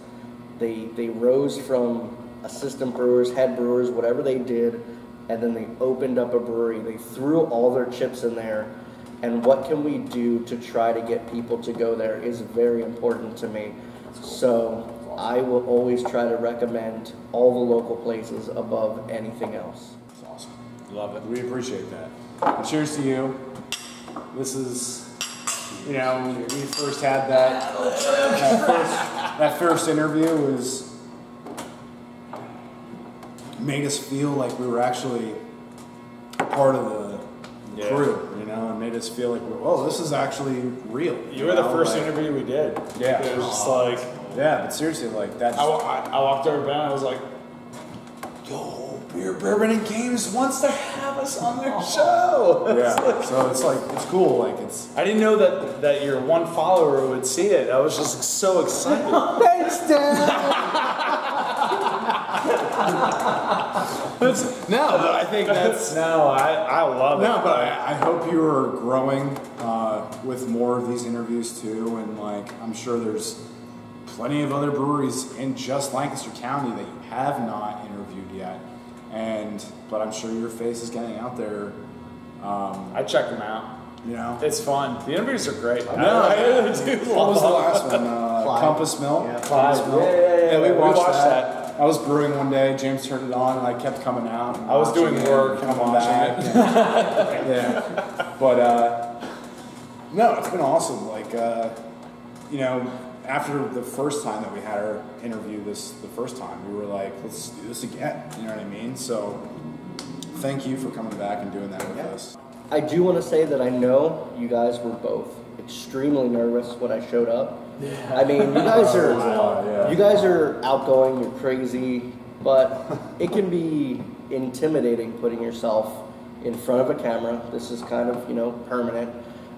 Speaker 1: They they rose from assistant brewers, head brewers, whatever they did, and then they opened up a brewery. They threw all their chips in there. And what can we do to try to get people to go there is very important to me. So I will always try to recommend all the local places above anything else.
Speaker 2: It's awesome.
Speaker 3: Love it.
Speaker 2: We appreciate that. Cheers to you. This is, you know, we first had that, that first, that first interview was made us feel like we were actually part of the
Speaker 3: Yeah.
Speaker 2: crew, you know, and made us feel like, oh, this is actually real.
Speaker 3: You were the first
Speaker 2: like-
Speaker 3: interview we did.
Speaker 2: Yeah.
Speaker 3: It was just like,
Speaker 2: Yeah, but seriously, like that.
Speaker 3: I, I, I walked over to Ben and I was like, yo, Beer Bourbon and Games wants to have us on their show.
Speaker 2: yeah, [LAUGHS] so it's like it's cool. Like it's
Speaker 3: I didn't know that, that your one follower would see it. I was just so excited. [LAUGHS]
Speaker 1: Thanks, Dad.
Speaker 2: no, but I think that's [LAUGHS]
Speaker 3: No, I, I love it.
Speaker 2: no, but I, I hope you are growing uh, with more of these interviews too, and like I'm sure there's plenty of other breweries in just Lancaster County that you have not interviewed yet, and but I'm sure your face is getting out there. Um,
Speaker 3: I check them out.
Speaker 2: you know,
Speaker 3: It's fun. The interviews are great.
Speaker 2: No,
Speaker 3: I
Speaker 2: yeah.
Speaker 3: really do
Speaker 2: what was the last one? Uh, Compass Mill.
Speaker 1: Yeah.
Speaker 2: Compass Mill.
Speaker 3: Yeah, yeah, yeah,
Speaker 2: we
Speaker 3: we
Speaker 2: watched,
Speaker 3: watched
Speaker 2: that. I was brewing one day. James turned it on, and I kept coming out.
Speaker 3: I was doing
Speaker 2: it,
Speaker 3: work
Speaker 2: coming
Speaker 3: and watching
Speaker 2: back. [LAUGHS] yeah, but uh, no, it's been awesome. Like uh, you know, after the first time that we had our interview, this the first time we were like, let's do this again. You know what I mean? So thank you for coming back and doing that with us.
Speaker 1: I do want to say that I know you guys were both extremely nervous when I showed up. Yeah. I mean, you guys are [LAUGHS]
Speaker 2: yeah.
Speaker 1: you guys are outgoing, you're crazy, but it can be intimidating putting yourself in front of a camera. This is kind of you know permanent.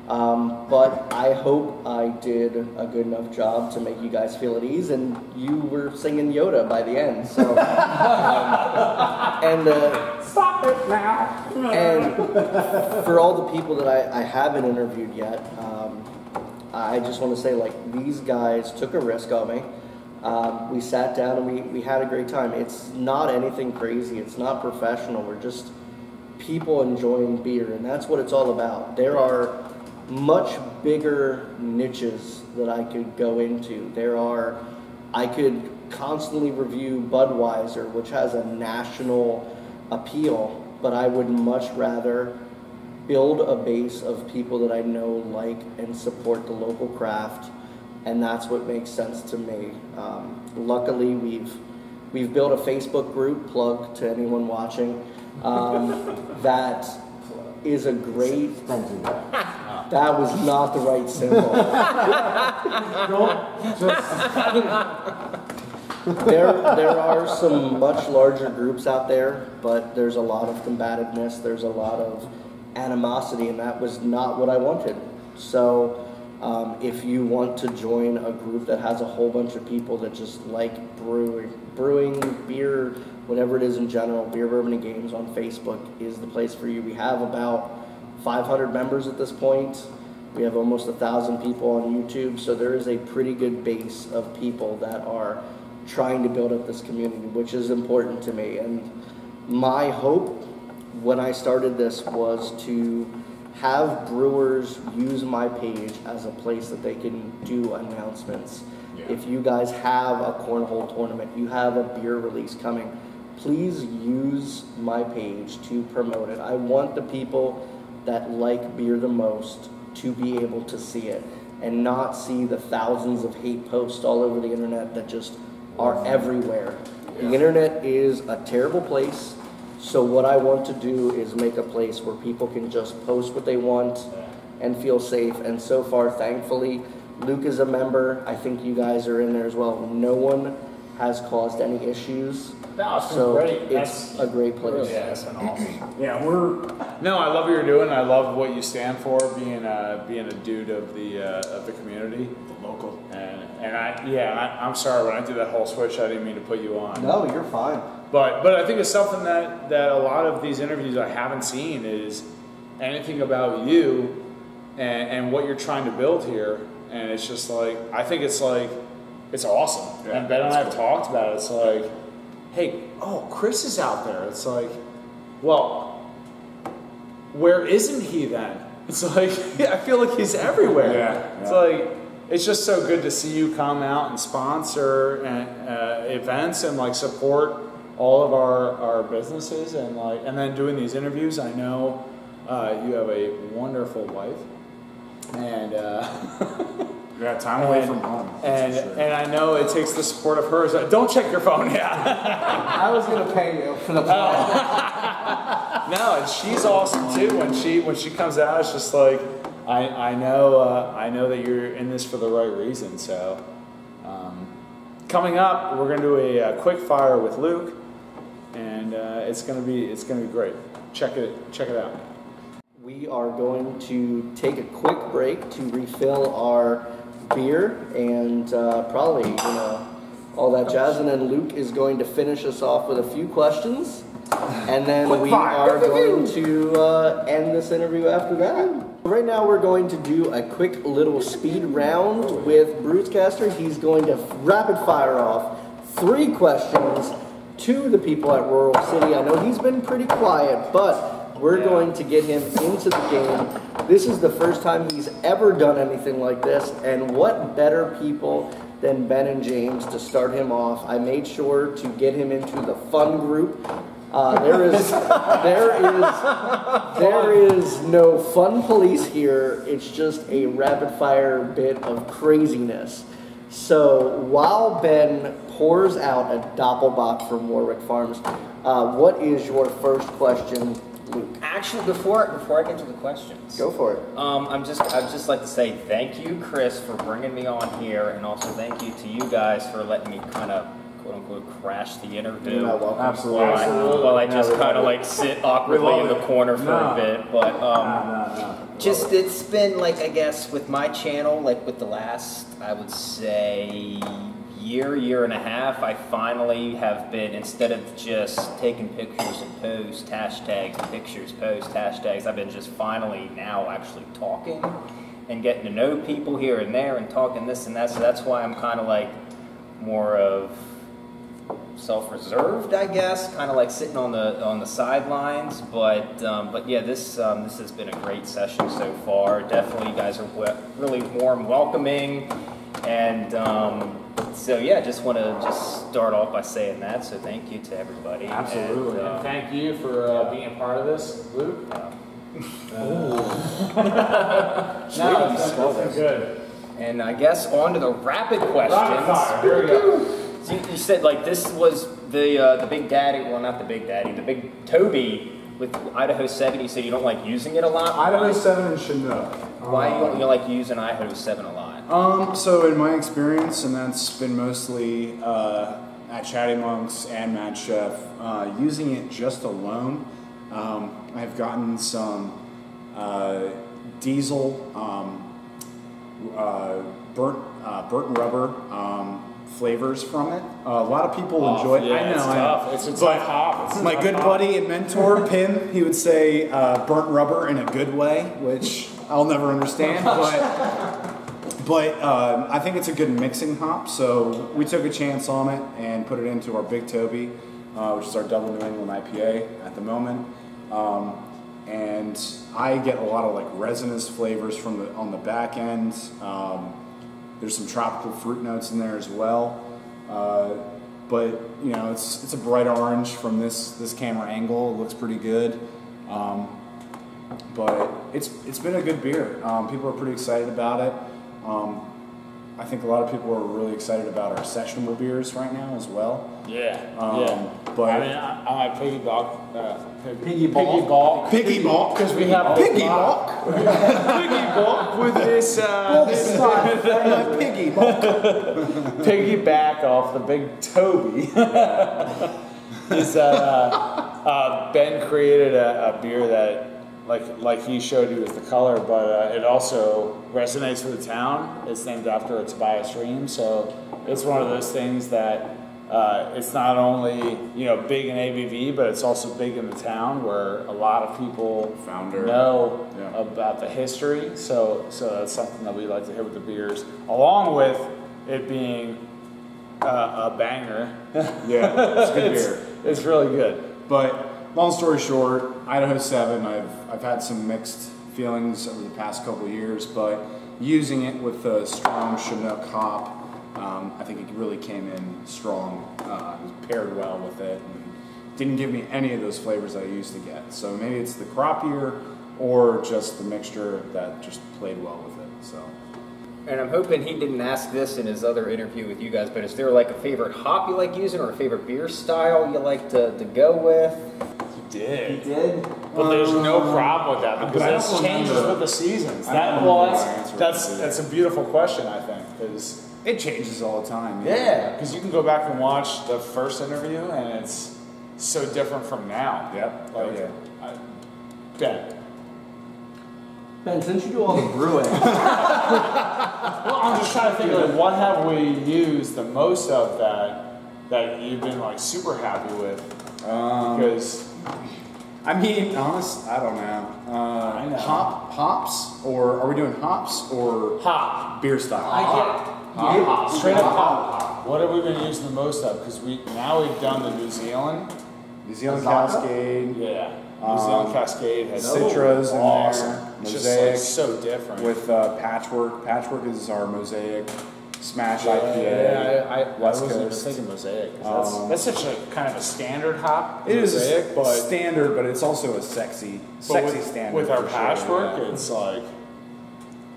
Speaker 1: Um, but I hope I did a good enough job to make you guys feel at ease, and you were singing Yoda by the end. So, um, and uh, stop it now. And for all the people that I, I haven't interviewed yet, um, I just want to say like these guys took a risk on me. Um, we sat down and we, we had a great time. It's not anything crazy. It's not professional. We're just people enjoying beer, and that's what it's all about. There are much bigger niches that I could go into. There are, I could constantly review Budweiser, which has a national appeal, but I would much rather build a base of people that I know, like, and support the local craft, and that's what makes sense to me. Um, luckily, we've we've built a Facebook group. Plug to anyone watching. Um, [LAUGHS] that is a great. That was not the right symbol. [LAUGHS] there, there are some much larger groups out there, but there's a lot of combativeness. There's a lot of animosity, and that was not what I wanted. So, um, if you want to join a group that has a whole bunch of people that just like brewing, brewing beer, whatever it is in general, beer, bourbon, and games on Facebook is the place for you. We have about 500 members at this point. We have almost a thousand people on YouTube, so there is a pretty good base of people that are trying to build up this community, which is important to me. And my hope when I started this was to have brewers use my page as a place that they can do announcements.
Speaker 2: Yeah.
Speaker 1: If you guys have a cornhole tournament, you have a beer release coming, please use my page to promote it. I want the people that like beer the most to be able to see it and not see the thousands of hate posts all over the internet that just are everywhere. The internet is a terrible place. So what I want to do is make a place where people can just post what they want and feel safe. And so far, thankfully, Luke is a member. I think you guys are in there as well. No one has caused any issues.
Speaker 5: No,
Speaker 1: so
Speaker 5: great.
Speaker 1: it's
Speaker 5: That's-
Speaker 1: a great place. [CLEARS THROAT]
Speaker 5: Yeah, it's been awesome.
Speaker 2: Yeah, we're
Speaker 3: No, I love what you're doing. I love what you stand for, being a being a dude of the uh, of the community.
Speaker 2: local.
Speaker 3: And and I yeah, I, I'm sorry when I did that whole switch, I didn't mean to put you on.
Speaker 1: No, you're fine.
Speaker 3: But but I think it's something that that a lot of these interviews I haven't seen is anything about you and, and what you're trying to build here. And it's just like I think it's like it's awesome.
Speaker 2: Yeah,
Speaker 3: and Ben and I have talked about it. It's like, hey, oh, Chris is out there. It's like, well, where isn't he then? [LAUGHS] It's like [LAUGHS] I feel like he's everywhere.
Speaker 2: Yeah,
Speaker 3: It's
Speaker 2: yeah.
Speaker 3: like it's just so good to see you come out and sponsor and, uh, events and like support all of our, our businesses and like and then doing these interviews. I know uh, you have a wonderful wife and. Uh, [LAUGHS]
Speaker 2: Yeah, time away from home.
Speaker 3: and,
Speaker 2: sure.
Speaker 3: and I know it takes the support of hers. Don't check your phone, yeah. [LAUGHS]
Speaker 1: I was gonna pay you for the phone. [LAUGHS]
Speaker 3: No, and she's awesome too. When she when she comes out, it's just like I I know uh, I know that you're in this for the right reason. So um, coming up, we're gonna do a, uh quick fire with Luke, and uh, it's gonna be it's gonna be great. Check it check it out.
Speaker 1: We are going to take a quick break to refill our beer and uh, probably, you know, all that jazz, and then Luke is going to finish us off with a few questions, and then we are going to uh, end this interview after that. Right now, we're going to do a quick little speed round with Brewscaster. He's going to rapid fire off three questions to the people at Rural City. I know he's been pretty quiet, but we're going to get him into the game. This is the first time he's ever done anything like this, and what better people than Ben and James to start him off? I made sure to get him into the fun group. Uh, there is, [LAUGHS] there is, there is no fun police here. It's just a rapid fire bit of craziness. So while Ben pours out a Doppelbock from Warwick Farms, uh, what is your first question?
Speaker 6: Actually, before before I get to the questions,
Speaker 1: Go for it.
Speaker 6: Um, I'm just I'd just like to say thank you, Chris, for bringing me on here, and also thank you to you guys for letting me kind of quote unquote crash the interview.
Speaker 1: You're not welcome.
Speaker 2: Absolutely.
Speaker 6: While I, while I just
Speaker 2: No,
Speaker 6: kind of like sit awkwardly in the corner for
Speaker 2: No.
Speaker 6: a bit, but um,
Speaker 2: Nah, nah, nah.
Speaker 6: just it's been like I guess with my channel, like with the last I would say year, year and a half, I finally have been instead of just taking pictures and post hashtags, pictures, post hashtags, I've been just finally now actually talking and getting to know people here and there and talking this and that. So that's why I'm kind of like more of self-reserved, I guess, kind of like sitting on the on the sidelines. But um, but yeah, this um, this has been a great session so far. Definitely, you guys are really warm, welcoming, and um, so yeah, just want to just start off by saying that. So thank you to everybody.
Speaker 2: Absolutely.
Speaker 6: And, uh,
Speaker 3: And thank you for uh, being a part of this, Luke. no, it's been, good.
Speaker 6: and I guess on to the rapid questions.
Speaker 3: Rapid here we go.
Speaker 6: So you, you said like this was the uh, the Big Daddy, well not the Big Daddy, the Big Toby with Idaho 7. You said you don't like using it a lot.
Speaker 2: Idaho
Speaker 6: Why-
Speaker 2: 7 and Chinook.
Speaker 6: Why you don't you like using Idaho 7 a lot?
Speaker 2: Um, so in my experience, and that's been mostly uh, at Chatty Monks and Mad Chef, uh, using it just alone, um, I've gotten some uh, diesel, um, uh, burnt, uh, burnt rubber um, flavors from it. Uh, a lot of people
Speaker 3: Oh,
Speaker 2: enjoy it.
Speaker 3: yeah,
Speaker 2: I know.
Speaker 3: it's
Speaker 2: I
Speaker 3: tough. It's
Speaker 2: But
Speaker 3: hop. It's
Speaker 2: my good
Speaker 3: hop.
Speaker 2: buddy and mentor, Pim, he would say uh, burnt rubber in a good way, which I'll never understand, [LAUGHS] but. But um, I think it's a good mixing hop, so we took a chance on it and put it into our Big Toby, uh, which is our double New England IPA at the moment. Um, and I get a lot of like resinous flavors from the on the back end. Um, there's some tropical fruit notes in there as well. Uh, but you know, it's it's a bright orange from this this camera angle. It looks pretty good. Um, but it's it's been a good beer. Um, people are pretty excited about it. Um, I think a lot of people are really excited about our sessionable beers right now as well.
Speaker 3: Yeah,
Speaker 2: Um,
Speaker 3: yeah.
Speaker 2: but-
Speaker 3: I mean, I, I might piggyback. Uh, pig-
Speaker 4: Piggy balk.
Speaker 2: Piggy balk,
Speaker 3: Because we have
Speaker 2: piggy balk, [LAUGHS]
Speaker 3: piggyback with this. Uh,
Speaker 2: piggy balk. [LAUGHS]
Speaker 3: piggyback off the big Toby. [LAUGHS] is that uh, uh, Ben created a, a beer that, like like he showed you, with the color, but uh, it also resonates with the town. It's named after a Tobias Ream, so it's one of those things that uh, it's not only you know big in ABV, but it's also big in the town where a lot of people
Speaker 2: Founder.
Speaker 3: know
Speaker 2: Yeah.
Speaker 3: about the history. So so that's something that we like to hit with the beers, along with it being uh, a banger.
Speaker 2: Yeah, it's good [LAUGHS]
Speaker 3: it's,
Speaker 2: beer.
Speaker 3: it's really good.
Speaker 2: But long story short, Idaho Seven, I've I've had some mixed feelings over the past couple years, but using it with the strong Chinook hop, um, I think it really came in strong. Uh, it was paired well with it, and didn't give me any of those flavors I used to get. So maybe it's the crop year, or just the mixture that just played well with it. So.
Speaker 6: And I'm hoping he didn't ask this in his other interview with you guys, but is there like a favorite hop you like using or a favorite beer style you like to, to go with?
Speaker 3: He did.
Speaker 4: did?
Speaker 3: But there's no problem with that because that changes with the seasons. That
Speaker 2: don't
Speaker 3: well, that's that's that's a beautiful question. I think because
Speaker 2: It changes all the time.
Speaker 3: yeah, because you can go back and watch the first interview and it's so different from now.
Speaker 2: Yep.
Speaker 3: Like,
Speaker 2: Oh, yeah.
Speaker 3: I, Ben.
Speaker 4: Ben, since you do all the brewing, [LAUGHS]
Speaker 3: Well, I'm just trying to think like what have we used the most of that that you've been like super happy with?
Speaker 2: Um,
Speaker 3: Because
Speaker 2: I mean, honest, I don't know. Uh,
Speaker 3: I know.
Speaker 2: Hop, hops, or are we doing hops or
Speaker 3: hop,
Speaker 2: beer style?
Speaker 3: hop,
Speaker 2: Hop.
Speaker 3: hop, straight up hop. What have we been using the most of? Because we now we've done the New Zealand.
Speaker 2: New Zealand
Speaker 4: Azacca?
Speaker 2: Cascade
Speaker 3: Yeah, New Zealand
Speaker 2: Um,
Speaker 3: Cascade has
Speaker 2: Citras in
Speaker 3: awesome.
Speaker 2: there,
Speaker 3: It's just like
Speaker 2: Mosaic
Speaker 3: so different.
Speaker 2: with uh, Patchwork. Patchwork is our Mosaic Smash IPA.
Speaker 3: yeah, I, I, I wasn't even
Speaker 2: Coast.
Speaker 3: thinking mosaic.
Speaker 2: Um,
Speaker 3: that's, that's such a kind of a standard hop.
Speaker 2: It is
Speaker 3: mosaic,
Speaker 2: a
Speaker 3: but
Speaker 2: standard, but it's also a sexy, sexy
Speaker 3: with,
Speaker 2: standard.
Speaker 3: with our
Speaker 2: sure,
Speaker 3: patchwork,
Speaker 2: yeah.
Speaker 3: it's like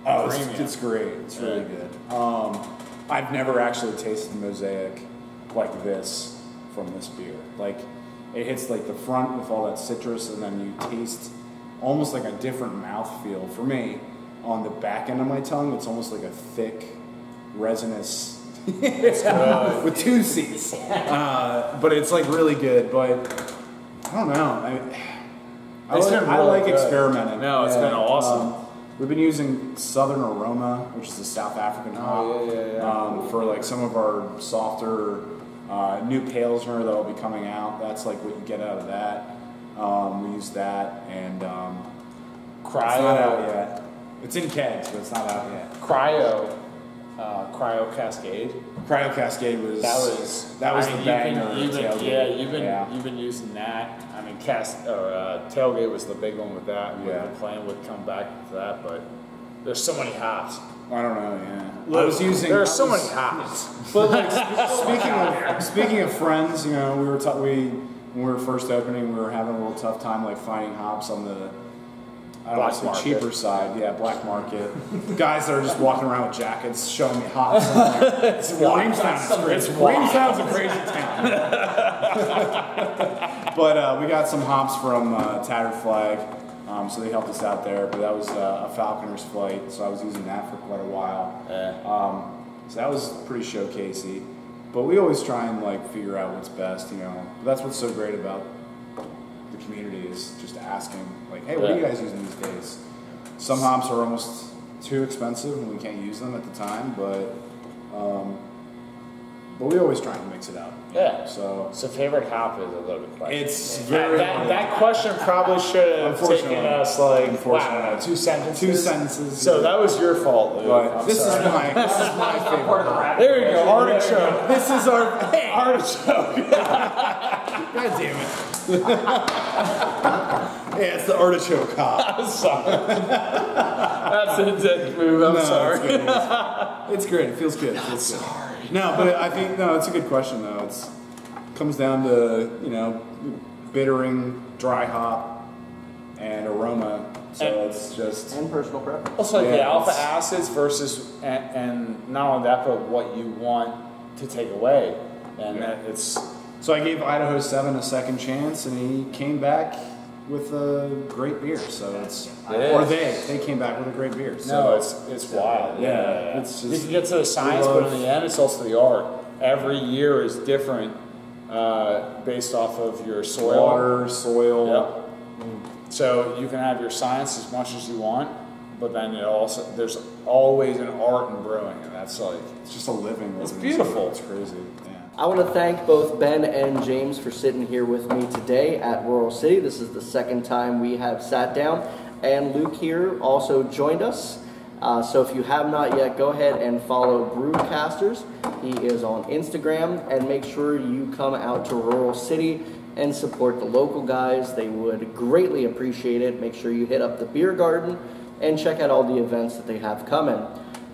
Speaker 2: Oh, it's, it's great. It's really
Speaker 3: Yeah.
Speaker 2: good. Um, I've never actually tasted mosaic like this from this beer. Like it hits like the front with all that citrus, and then you taste almost like a different mouthfeel. For me, on the back end of my tongue, it's almost like a thick, resinous. [LAUGHS] with two C's, uh, but it's like really good. But I don't know. I, I like, I like
Speaker 3: good.
Speaker 2: experimenting.
Speaker 3: No, it's been awesome.
Speaker 2: um, we've been using Southern Aroma, which is a South African hop,
Speaker 3: Oh, yeah, yeah, yeah.
Speaker 2: Um, for like some of our softer uh, new Pilsner that will be coming out. That's like what you get out of that. Um, we use that, and um, it's not out
Speaker 3: cryo,
Speaker 2: yet. It's in kegs, but it's not out yet.
Speaker 3: cryo, uh, cryo cascade.
Speaker 2: Cryo Cascade was
Speaker 3: That was
Speaker 2: that was
Speaker 3: I
Speaker 2: the
Speaker 3: mean,
Speaker 2: banger.
Speaker 3: You've been, you've been, yeah, you've been
Speaker 2: Yeah.
Speaker 3: you've been using that. I mean, cast or uh, tailgate was the big one with that.
Speaker 2: Yeah.
Speaker 3: been playing with come back to that, but there's so many hops.
Speaker 2: I don't know. Yeah, I was using.
Speaker 3: There are so
Speaker 2: was-
Speaker 3: many hops.
Speaker 2: But like [LAUGHS] speaking of speaking of friends, you know, we were ta- we when we were first opening, we were having a little tough time like finding hops on the I don't
Speaker 3: Black
Speaker 2: know, the
Speaker 3: market.
Speaker 2: cheaper side. Yeah, black market. Guys that are just walking around with jackets showing me hops. [LAUGHS] it's Williamstown. Williamstown's a crazy town. [LAUGHS] but uh, we got some hops from uh, Tattered Flag, um, so they helped us out there. But that was uh, a Falconer's flight, so I was using that for quite a while.
Speaker 3: Yeah.
Speaker 2: Um, so that was pretty showcasey. But we always try and like figure out what's best, you know. But that's what's so great about the community is just asking, like, hey, what are you guys using these days? Some hops are almost too expensive and we can't use them at the time, but um, but we always try and mix it up.
Speaker 3: Yeah.
Speaker 2: So
Speaker 3: So favorite hop is a loaded question.
Speaker 2: it's
Speaker 3: that,
Speaker 2: very
Speaker 3: that, that question probably should have
Speaker 2: Unfortunately.
Speaker 3: taken us like
Speaker 2: Unfortunately.
Speaker 3: wow, two sentences.
Speaker 2: two sentences.
Speaker 3: So that was your fault, Luke.
Speaker 2: but
Speaker 3: I'm
Speaker 2: this
Speaker 3: sorry.
Speaker 2: is my this is my [LAUGHS] favorite.
Speaker 3: There you go, artichoke.
Speaker 2: This is our [LAUGHS]
Speaker 3: Artichoke. [LAUGHS]
Speaker 2: God damn it. [LAUGHS] yeah, it's the artichoke hop. [LAUGHS]
Speaker 3: I'm sorry. That's a dick move. I'm
Speaker 2: No,
Speaker 3: sorry.
Speaker 2: It's, good. [LAUGHS] It's great. It feels good. It feels good. No, but I think no, it's a good question though. It's comes down to you know bittering, dry hop, and aroma. So
Speaker 3: And-
Speaker 2: it's just
Speaker 1: And personal preference.
Speaker 3: Also, like the alpha acids versus, and, and not only that, but what you want to take away. And
Speaker 2: Yeah.
Speaker 3: that it's,
Speaker 2: so I gave Idaho Seven a second chance, and he came back with a great beer. So it's
Speaker 3: It
Speaker 2: or they they came back with a great beer. So
Speaker 3: no, it's, it's wild.
Speaker 2: Yeah,
Speaker 3: Yeah.
Speaker 2: it's
Speaker 3: you can get to the science,
Speaker 2: we
Speaker 3: but in the end, it's also the art. Every year is different uh, based off of your soil.
Speaker 2: water, soil.
Speaker 3: Yep. So you can have your science as much as you want, but then it also there's always an art in brewing, and that's like
Speaker 2: It's just a living.
Speaker 3: It's beautiful.
Speaker 2: It's crazy.
Speaker 1: I want to thank both Ben and James for sitting here with me today at Rural City. This is the second time we have sat down, and Luke here also joined us. Uh, so if you have not yet, go ahead and follow Brewscasters. He is on Instagram, and make sure you come out to Rural City and support the local guys. They would greatly appreciate it. Make sure you hit up the beer garden and check out all the events that they have coming.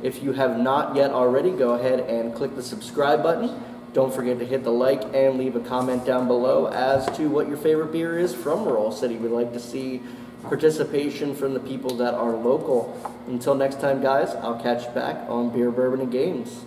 Speaker 1: If you have not yet already, go ahead and click the subscribe button. Don't forget to hit the like and leave a comment down below as to what your favorite beer is from Rural City. We'd like to see participation from the people that are local. Until next time, guys, I'll catch you back on Beer, Bourbon, and Games.